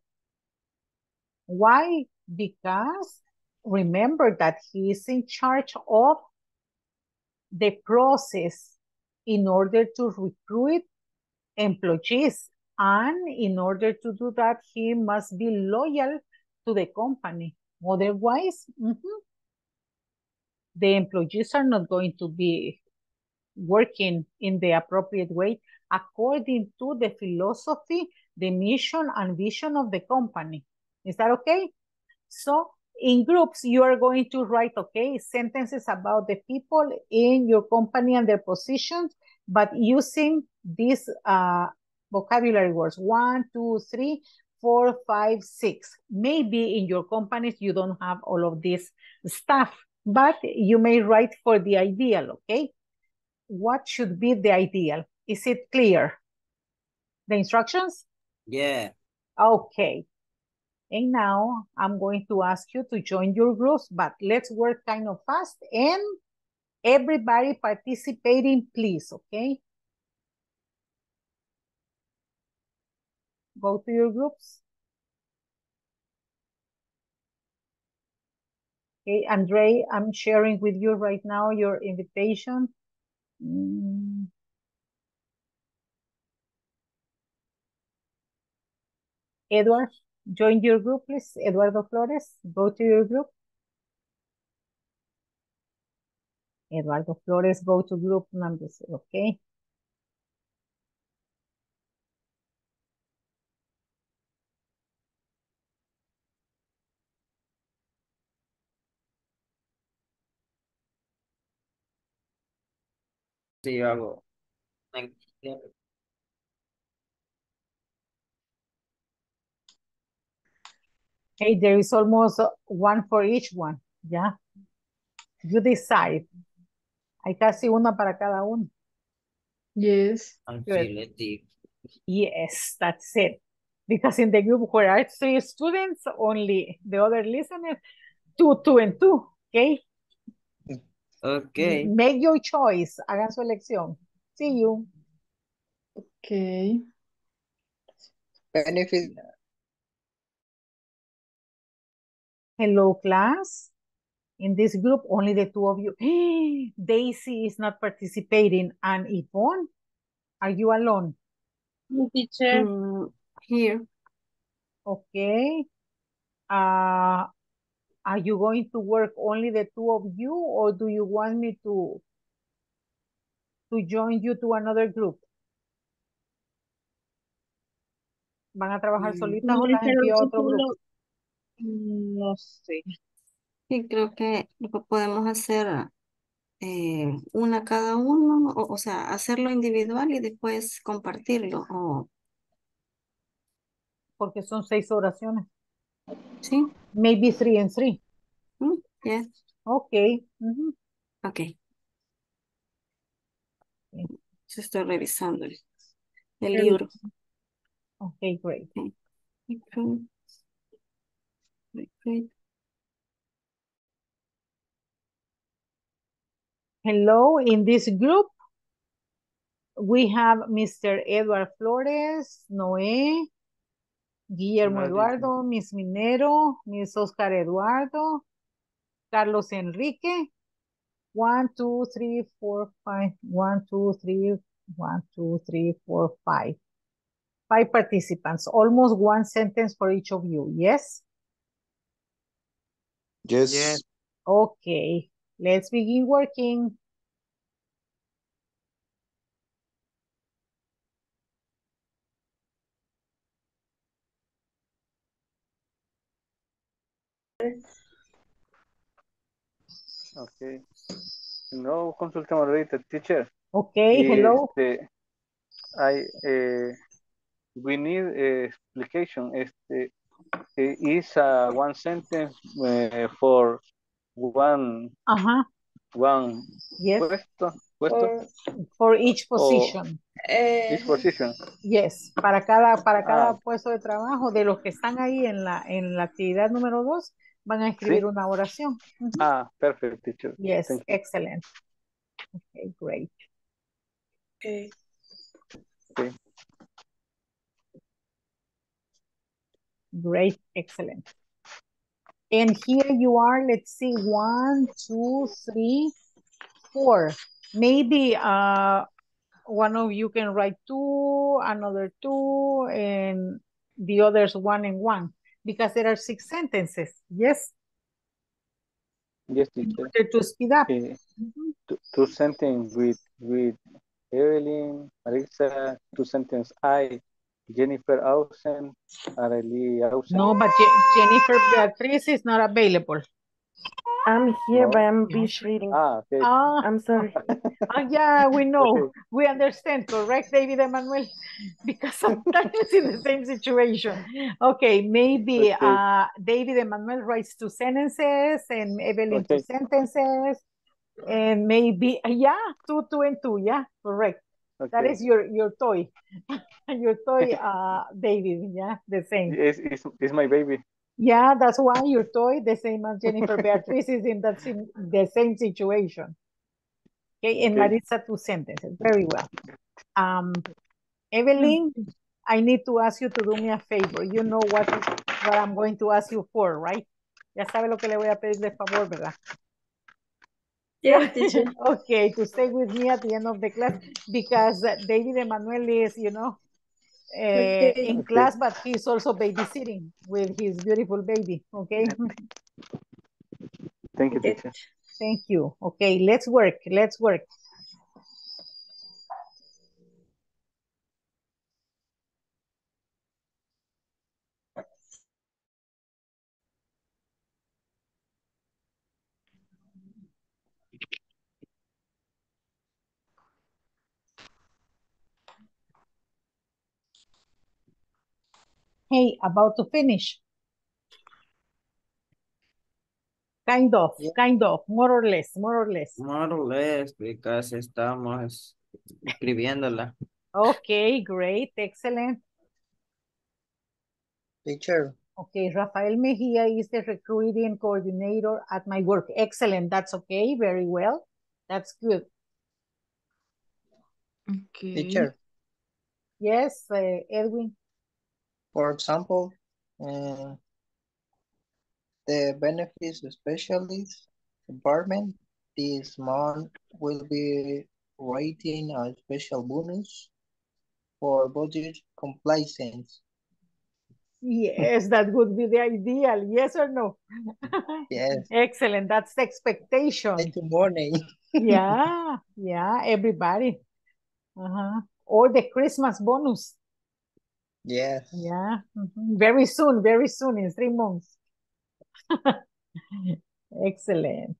Why? Because remember that he is in charge of the process in order to recruit employees. And in order to do that, he must be loyal to the company. Otherwise, mm -hmm, the employees are not going to be working in the appropriate way according to the philosophy, the mission and vision of the company. Is that okay? So in groups, you are going to write, okay, sentences about the people in your company and their positions, but using these uh, vocabulary words, one, two, three, four, five, six. Maybe in your companies, you don't have all of this stuff, but you may write for the ideal, okay? What should be the ideal? Is it clear? The instructions? Yeah. Okay. And now I'm going to ask you to join your groups, but let's work kind of fast and everybody participating, please, okay? Go to your groups. Okay, Andre, I'm sharing with you right now your invitation. Mm. Join your group, please. Eduardo Flores, go to your group. Eduardo Flores, go to group number, okay? Sí, yo hago. Hey, there is almost one for each one, yeah? You decide. Hay casi una para cada uno. Yes. Good. Yes, that's it. Because in the group where are three students, only the other listeners, two, two, and two, okay? Okay. Make your choice. Hagan su elección. See you. Okay. Benefit. Hello, class. In this group, only the two of you. Daisy is not participating. And Yvonne, are you alone? Teacher. Mm, here. Okay. Uh, are you going to work only the two of you or do you want me to, to join you to another group? ¿Van a trabajar Mm, solitas o las envío a otro grupo? No sé. Sí, creo que lo que podemos hacer eh, una cada uno, o, o sea, hacerlo individual y después compartirlo. O, Porque son seis oraciones. Sí, Maybe three and three. mm, yes, Okay. ujú. ok. Yo estoy revisando el, el libro. Okay, great. Ok. Ok. Ok. Hello, in this group, we have Mr. Edward Flores, Noé, Guillermo Hola, Eduardo, Miss Minero, Miss Oscar Eduardo, Carlos Enrique. One, two, three, four, five. One, two, three, one, two, three, four, five. Five participants, almost one sentence for each of you, yes? Yes. Yes. Okay, let's begin working. Okay. No consultamos ahorita, teacher. Okay, Y hello. este, hay, eh, we need a explication. Este, eh, is a one sentence eh, for one, Ajá, one yes, puesto, puesto for each position. each position. Yes, para cada, para cada Ah, puesto de trabajo de los que están ahí en la, en la actividad número dos, van a escribir sí. una oración. Ujú. Ah, perfect, teacher. Yes, excellent. Okay, great. Okay. Great, excellent. And here you are, let's see, one, two, three, four. Maybe uh, one of you can write two, another two, and the others one and one, because there are six sentences, yes? Yes, teacher. to speed up. Eh, two, two sentence with with Evelyn, Marisa, two sentence I, Jennifer Ausen, Arely Ausen. No, but Je- Jennifer Beatriz is not available. I'm here, No? but I'm busy reading. Ah, okay. Ah, I'm sorry. ah, yeah, we know, Okay. we understand, correct, David Emmanuel? Because sometimes in the same situation. Okay, maybe Okay. uh, David Emmanuel writes two sentences and Evelyn two sentences. And maybe, yeah, two, two, and two, yeah, correct. That Okay. is your, your toy. Your toy, uh, David, yeah, the same. It's, it's, it's my baby. Yeah, that's why your toy, the same as Jennifer Beatriz, is in that same, the same situation. Okay, and Okay. Marisa, two sentences. Very well. Um, Evelyn, I need to ask you to do me a favor. You know what, what I'm going to ask you for, right? Ya sabe lo que le voy a pedir de favor, ¿verdad? Yes, teacher. Okay, to stay with me at the end of the class because David Emmanuel is, you know, Eh, okay. in class, but he's also babysitting with his beautiful baby. Okay. Thank you, teacher. Thank you. Okay, let's work. Let's work. Hey, about to finish. Kind of, Yeah. kind of, more or less, more or less. More or less, because estamos escribiéndola. Okay, great, excellent. Teacher, Okay, Rafael Mejia is the recruiting coordinator at my work. Excellent, that's okay, very well. That's good. Okay. teacher, Yes, uh, Edwin. For example, uh, the benefits specialist department this month will be writing a special bonus for budget compliance. Yes, that would be the ideal. Yes or no? Yes, Excellent, that's the expectation. thank you morning. Yeah, yeah, everybody. Uh-huh. Or the Christmas bonus. Yes, Yeah, mhm. Very soon, very soon, in three months. Excellent.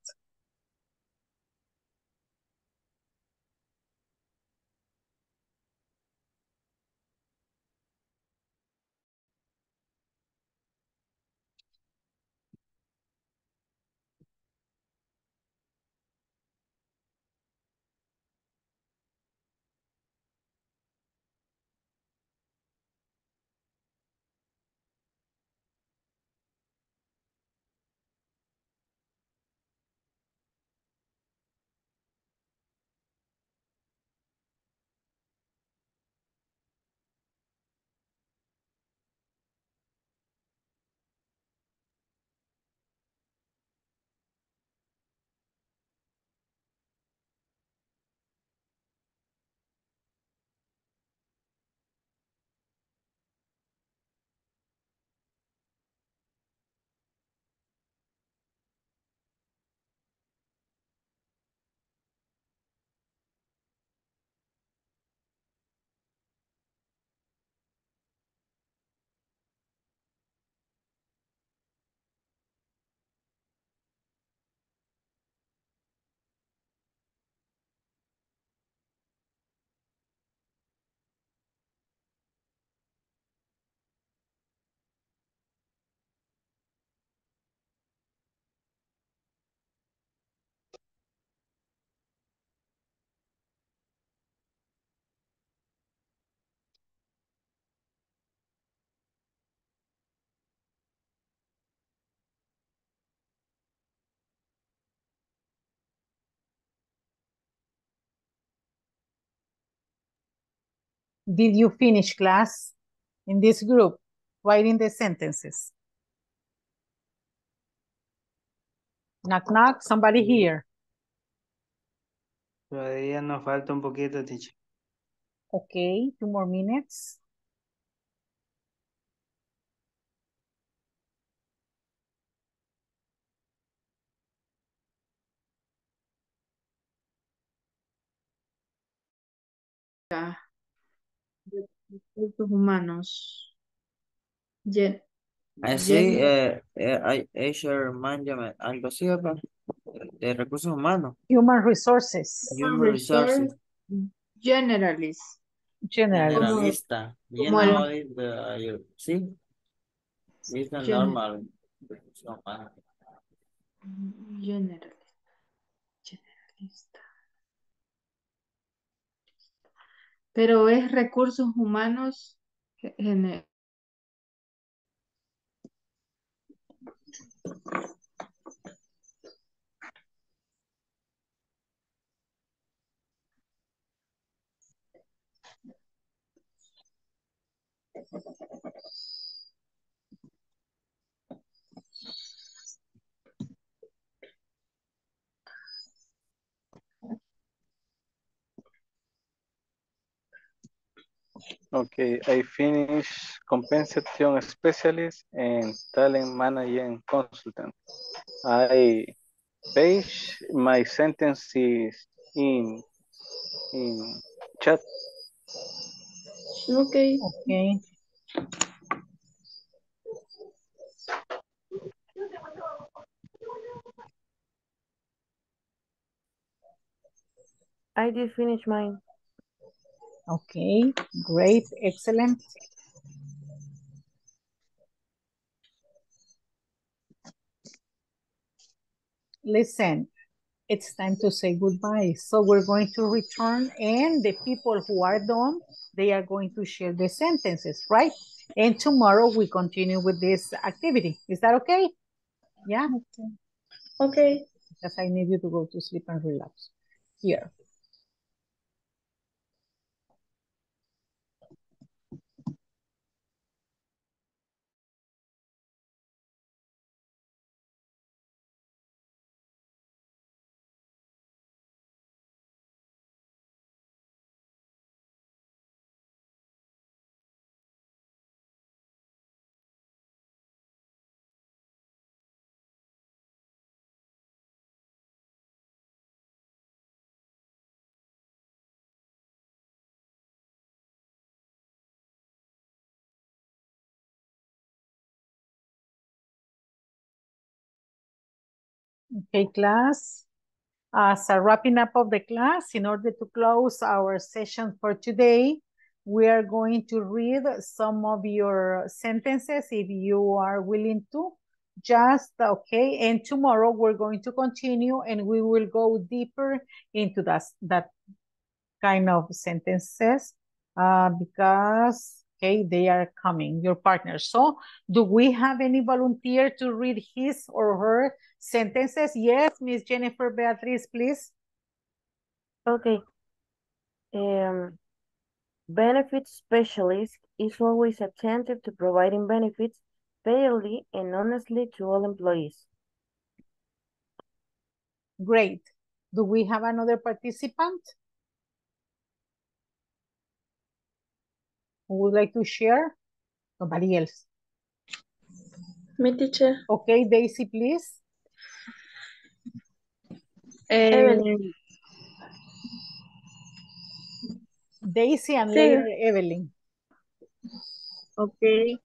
Did you finish class in this group, writing the sentences? Knock, knock, somebody here. Todavía nos falta un poquito, teacher. Okay, two more minutes. Ah, Recursos humanos. Gen- Así, gen- eh, eh, hay HR Management, algo así, ¿verdad? De recursos humanos. Human resources. Human Resources. Generalist. Generalist. Generalista. como el- Generalist, eh, sí. Es normal. recursos humanos. Generalist. Generalista. Pero es recursos humanos. gene- Okay, I finished compensation specialist and talent management consultant. I page my sentences in in chat. Okay. Okay. I did finish mine. Okay, great, excellent. Listen, it's time to say goodbye. So we're going to return and the people who are done, they are going to share the sentences, right? And tomorrow we continue with this activity. Is that okay? Yeah? Okay. Because I need you to go to sleep and relax. Here. Okay, class. As a wrapping up of the class, in order to close our session for today, we are going to read some of your sentences if you are willing to. Just, okay, and tomorrow we're going to continue and we will go deeper into that, that kind of sentences uh, because, okay, they are coming, your partners. So do we have any volunteer to read his or her sentences? Yes, Miss Jennifer Beatriz, please. Okay. Um, benefits specialist is always attentive to providing benefits fairly and honestly to all employees. Great. Do we have another participant? Who would like to share? Nobody else. Me teacher. Okay, Daisy, please. Evelyn. Daisy and Sí. later Evelyn. Okay.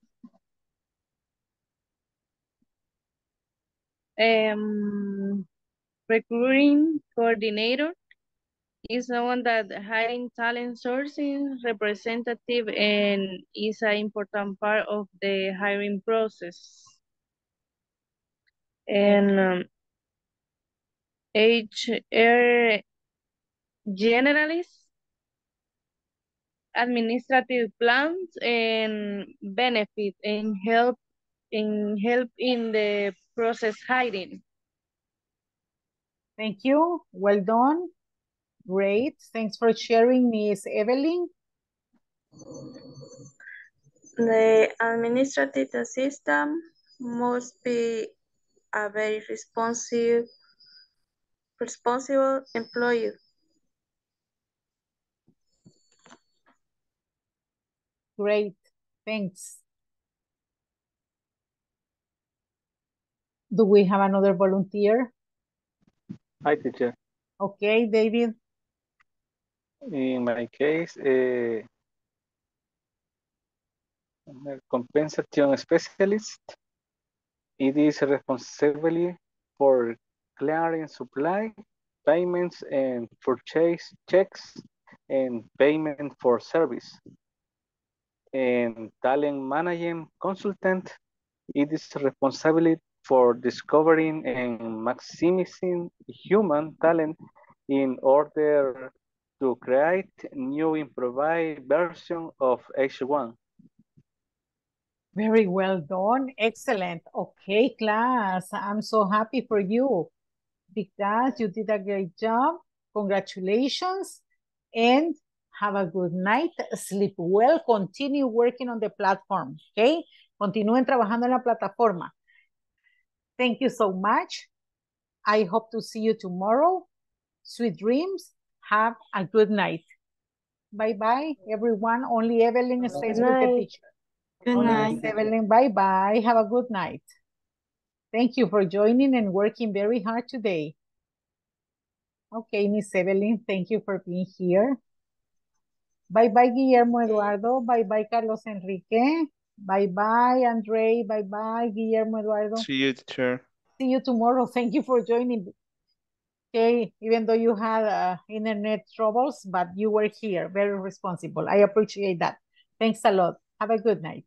Um, recruiting coordinator is someone that hiring talent sourcing representative and is an important part of the hiring process. And um, HR generalist, administrative plans and benefit and help in help in the process hiring. Thank you. Well done. Great. Thanks for sharing, Miss Evelyn. The administrative system must be a very responsive, responsible employee. Great, thanks. Do we have another volunteer? Hi, teacher. Okay, David. In my case, uh, compensation specialist, it is responsible for clearing supply, payments and purchase checks, and payment for service. And talent management consultant, it is responsible for discovering and maximizing human talent in order to create new improvised version of H1. Very well done. Excellent. Okay, class. I'm so happy for you because you did a great job. Congratulations and have a good night. Sleep well. Continue working on the platform. Okay. Continúen trabajando en la plataforma. Thank you so much. I hope to see you tomorrow. Sweet dreams. Have a good night. Bye-bye, everyone. Only Evelyn stays with the teacher. Good Only night. Evelyn, bye-bye. Have a good night. Thank you for joining and working very hard today. Okay, Miss Evelyn, thank you for being here. Bye-bye, Guillermo Eduardo. Bye-bye, Carlos Enrique. Bye-bye, Andre. Bye-bye, Guillermo Eduardo. See you, teacher. See you tomorrow. Thank you for joining. Okay, even though you had uh, internet troubles, but you were here, very responsible. I appreciate that. Thanks a lot. Have a good night.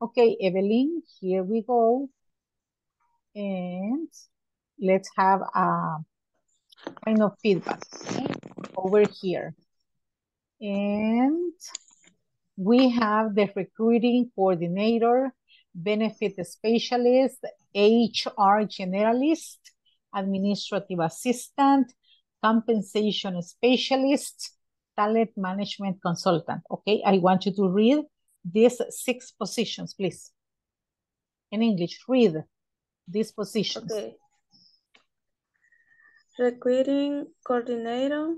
Okay, Evelyn, here we go. And let's have a kind of feedback okay, over here. And we have the recruiting coordinator, benefit specialist, HR generalist, administrative assistant, compensation specialist, talent management consultant. Okay, I want you to read these six positions, please. In English, read these positions. Okay. Recruiting coordinator,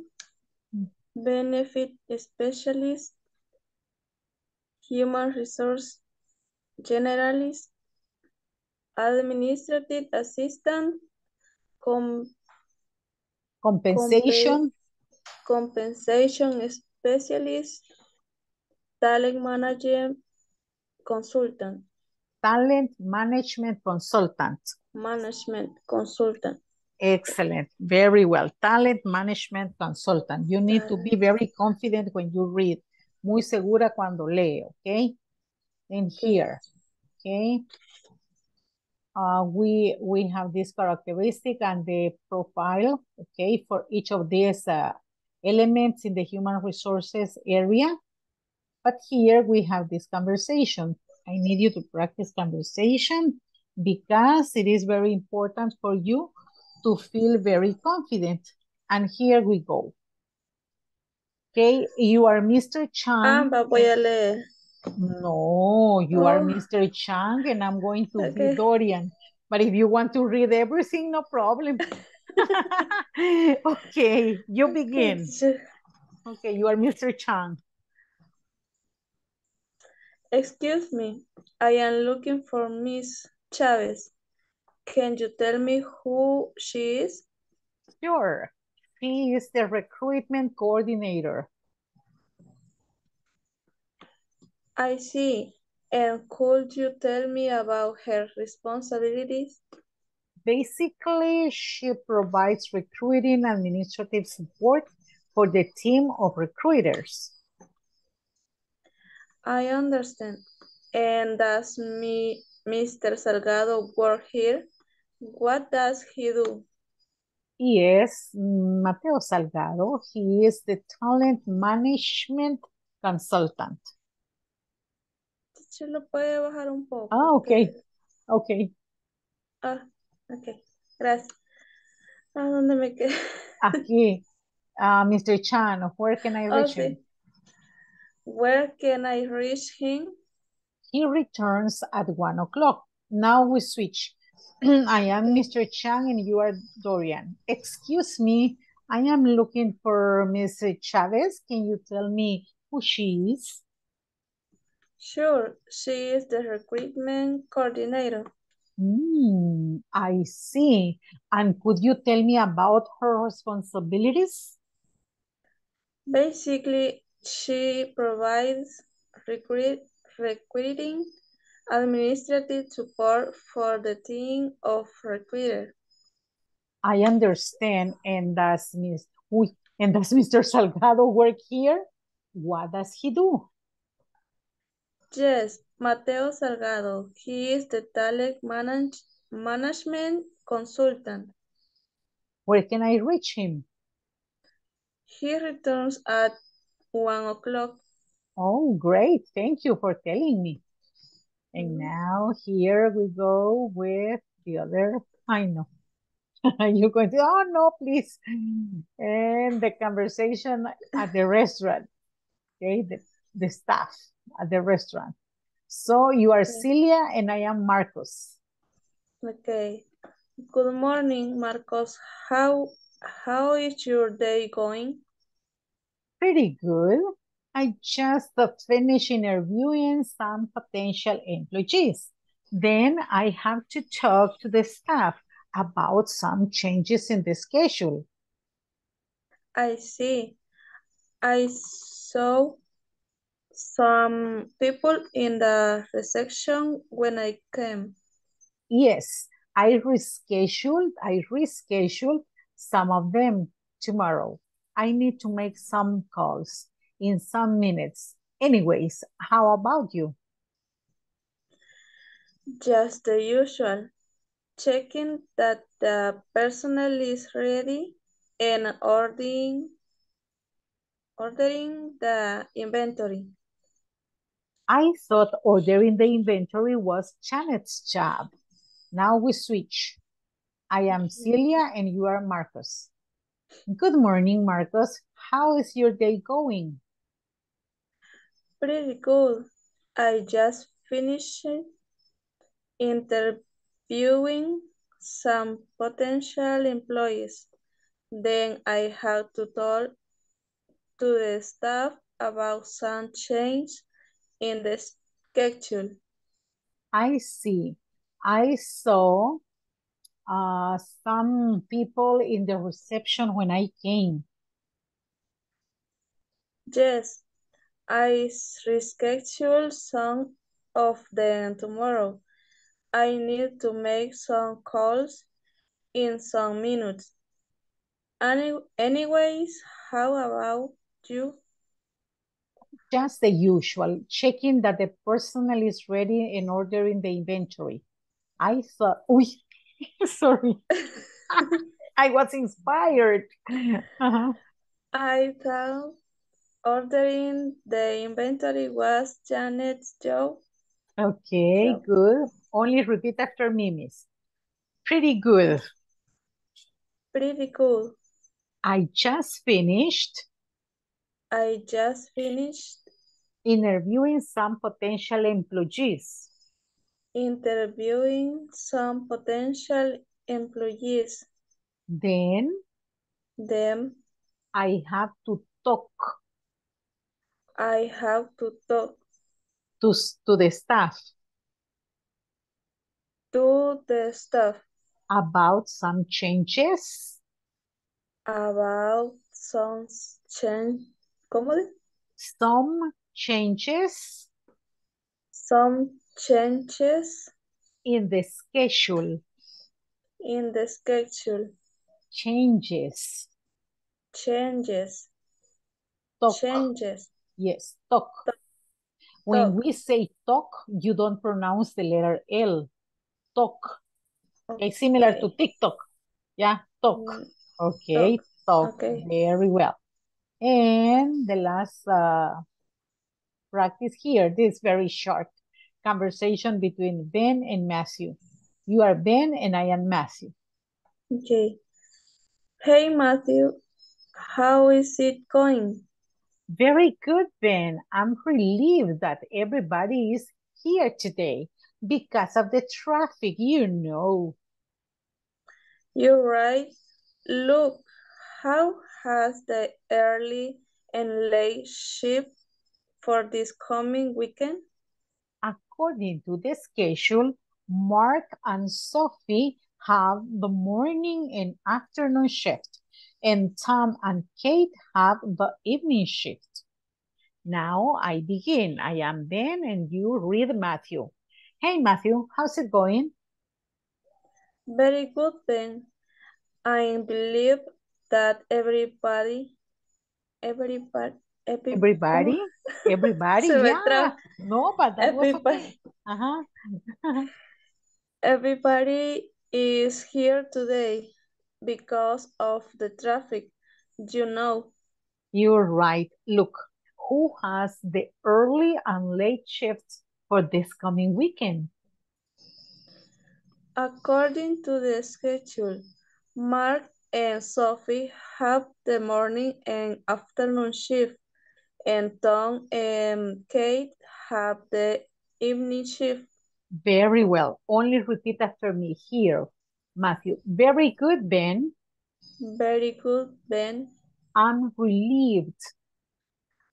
mm. benefit specialist, human resource generalist, administrative assistant, com, Compensation, compensation specialist, talent manager consultant, talent management consultant. management consultant. Excellent. Very well. Talent management consultant. You need to be very confident when you read. Muy segura cuando lee, okay? And here, okay? Uh, we, we have this characteristic and the profile, okay, for each of these uh, elements in the human resources area. But here we have this conversation. I need you to practice conversation because it is very important for you to feel very confident. And here we go. Okay, you are Mr. Chang. Ah, voy a leer. No, you are Oh. Mr. Chang and I'm going to Okay. be Dorian. But if you want to read everything, no problem. okay, you begin. Okay, you are Mr. Chang. Excuse me, I am looking for Miss Chavez. Can you tell me who she is? Sure. She is the recruitment coordinator. I see. And could you tell me about her responsibilities? Basically, she provides recruiting administrative support for the team of recruiters. I understand. And does me, Mr. Salgado work here? What does he do? Yes, Mateo Salgado. He is the talent management consultant. Se lo puede bajar un poco. Ah, okay. Okay. Ah, ok. Gracias. ¿A dónde me quedé? Aquí, uh, Mr. Chan, where can I Oh, reach him? Where can I reach him? He returns at one o'clock. Now we switch. I am Mr. Chang and you are Dorian. Excuse me, I am looking for Miss Chavez. Can you tell me who she is? Sure, she is the recruitment coordinator. Hmm, I see. And could you tell me about her responsibilities? Basically, she provides recruit, recruiting administrative support for the team of recruiter. I understand. And does Miss and does Mr. Salgado work here? What does he do? Yes, Mateo Salgado. He is the talent manage, management consultant. Where can I reach him? He returns at one o'clock. Oh, great. Thank you for telling me. And mm-hmm. now here we go with the other, I know. You're going to, oh no, please. And the conversation at the restaurant, okay, the, the staff at the restaurant. So you are Celia and I am Marcos. Okay. Good morning, Marcos. How how is your day going? Pretty good. I just finished interviewing some potential employees. Then I have to talk to the staff about some changes in the schedule. I see. I saw some people in the reception when I came. Yes, I rescheduled, I rescheduled some of them tomorrow. I need to make some calls in some minutes. Anyways, how about you? Just the usual. Checking that the personnel is ready and ordering ordering the inventory. I thought ordering the inventory was Janet's job. Now we switch. I am Celia and you are Marcos. Good morning, Marcos. How is your day going? Pretty good. I just finished interviewing some potential employees. Then I had to talk to the staff about some change in the schedule. I see. I saw uh, some people in the reception when I came. Yes, I rescheduled some of them tomorrow. I need to make some calls in some minutes. Any, anyways, how about you? Just the usual, checking that the personnel is ready and ordering the inventory. I thought, uy, sorry. I was inspired. Uh-huh. I thought ordering the inventory was Janet's job. Okay, good. Only repeat after me, miss. Pretty good. Pretty cool. I just finished I just finished interviewing some potential employees. interviewing some potential employees. Then Then I have to talk I have to talk to, to the staff to the staff about some changes, about some change. ¿Cómo dice? some changes Some changes in the schedule, in the schedule. changes, Changes. talk. Changes. Yes, talk. When Talk. we say talk, you don't pronounce the letter L. Talk. Okay, similar to TikTok. Yeah, talk. Mm, Okay, talk. Okay. Very well. And the last uh, practice here, this very short conversation between Ben and Matthew. You are Ben and I am Matthew. Okay. Hey, Matthew. How is it going? Very good, Ben. I'm relieved that everybody is here today. Because of the traffic, you know. You're right. Look, how has the early and late shift for this coming weekend? According to the schedule, Mark and Sophie have the morning and afternoon shift, and Tom and Kate have the evening shift. Now I begin. I am Ben, and you read Matthew. Hey, Matthew, how's it going? Very good, Ben. I believe that everybody, everybody, every, Everybody? Everybody, yeah. No, but that was Everybody, okay. Uh-huh. everybody is here today because of the traffic. You know, You're right. Look, who has the early and late shifts for this coming weekend? according to the schedule, Mark and Sophie have the morning and afternoon shift, and Tom and Kate have the evening shift. Very well. Only repeat after me here, Matthew. Very good, Ben. Very good, Ben. I'm relieved.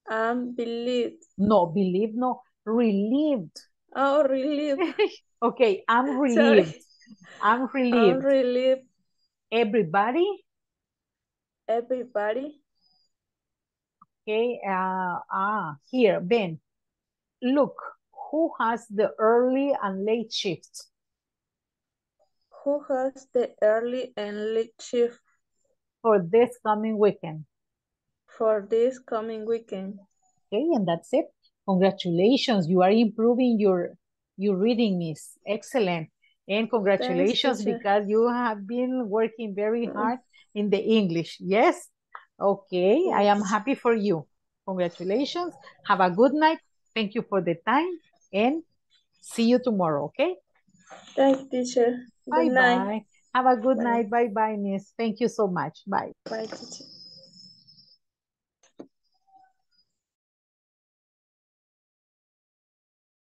I'm relieved. No, believe, no, relieved. Oh, relieved. Okay, I'm Sorry. relieved. I'm relieved. I'm relieved. Everybody, Everybody, okay, uh, ah, here, Ben. Look, who has the early and late shifts? who has the early and late shift for this coming weekend. for this coming weekend? Okay, and that's it. Congratulations, you are improving your your reading, Miss. Excellent. And congratulations teacher. because you have been working very hard in the English. Yes? Okay, I am happy for you. Congratulations. Have a good night. Thank you for the time and see you tomorrow, okay? Thanks, teacher. Bye Good night. bye. Have a good Bye. night. Bye bye, Miss. Thank you so much. Bye. Bye, teacher.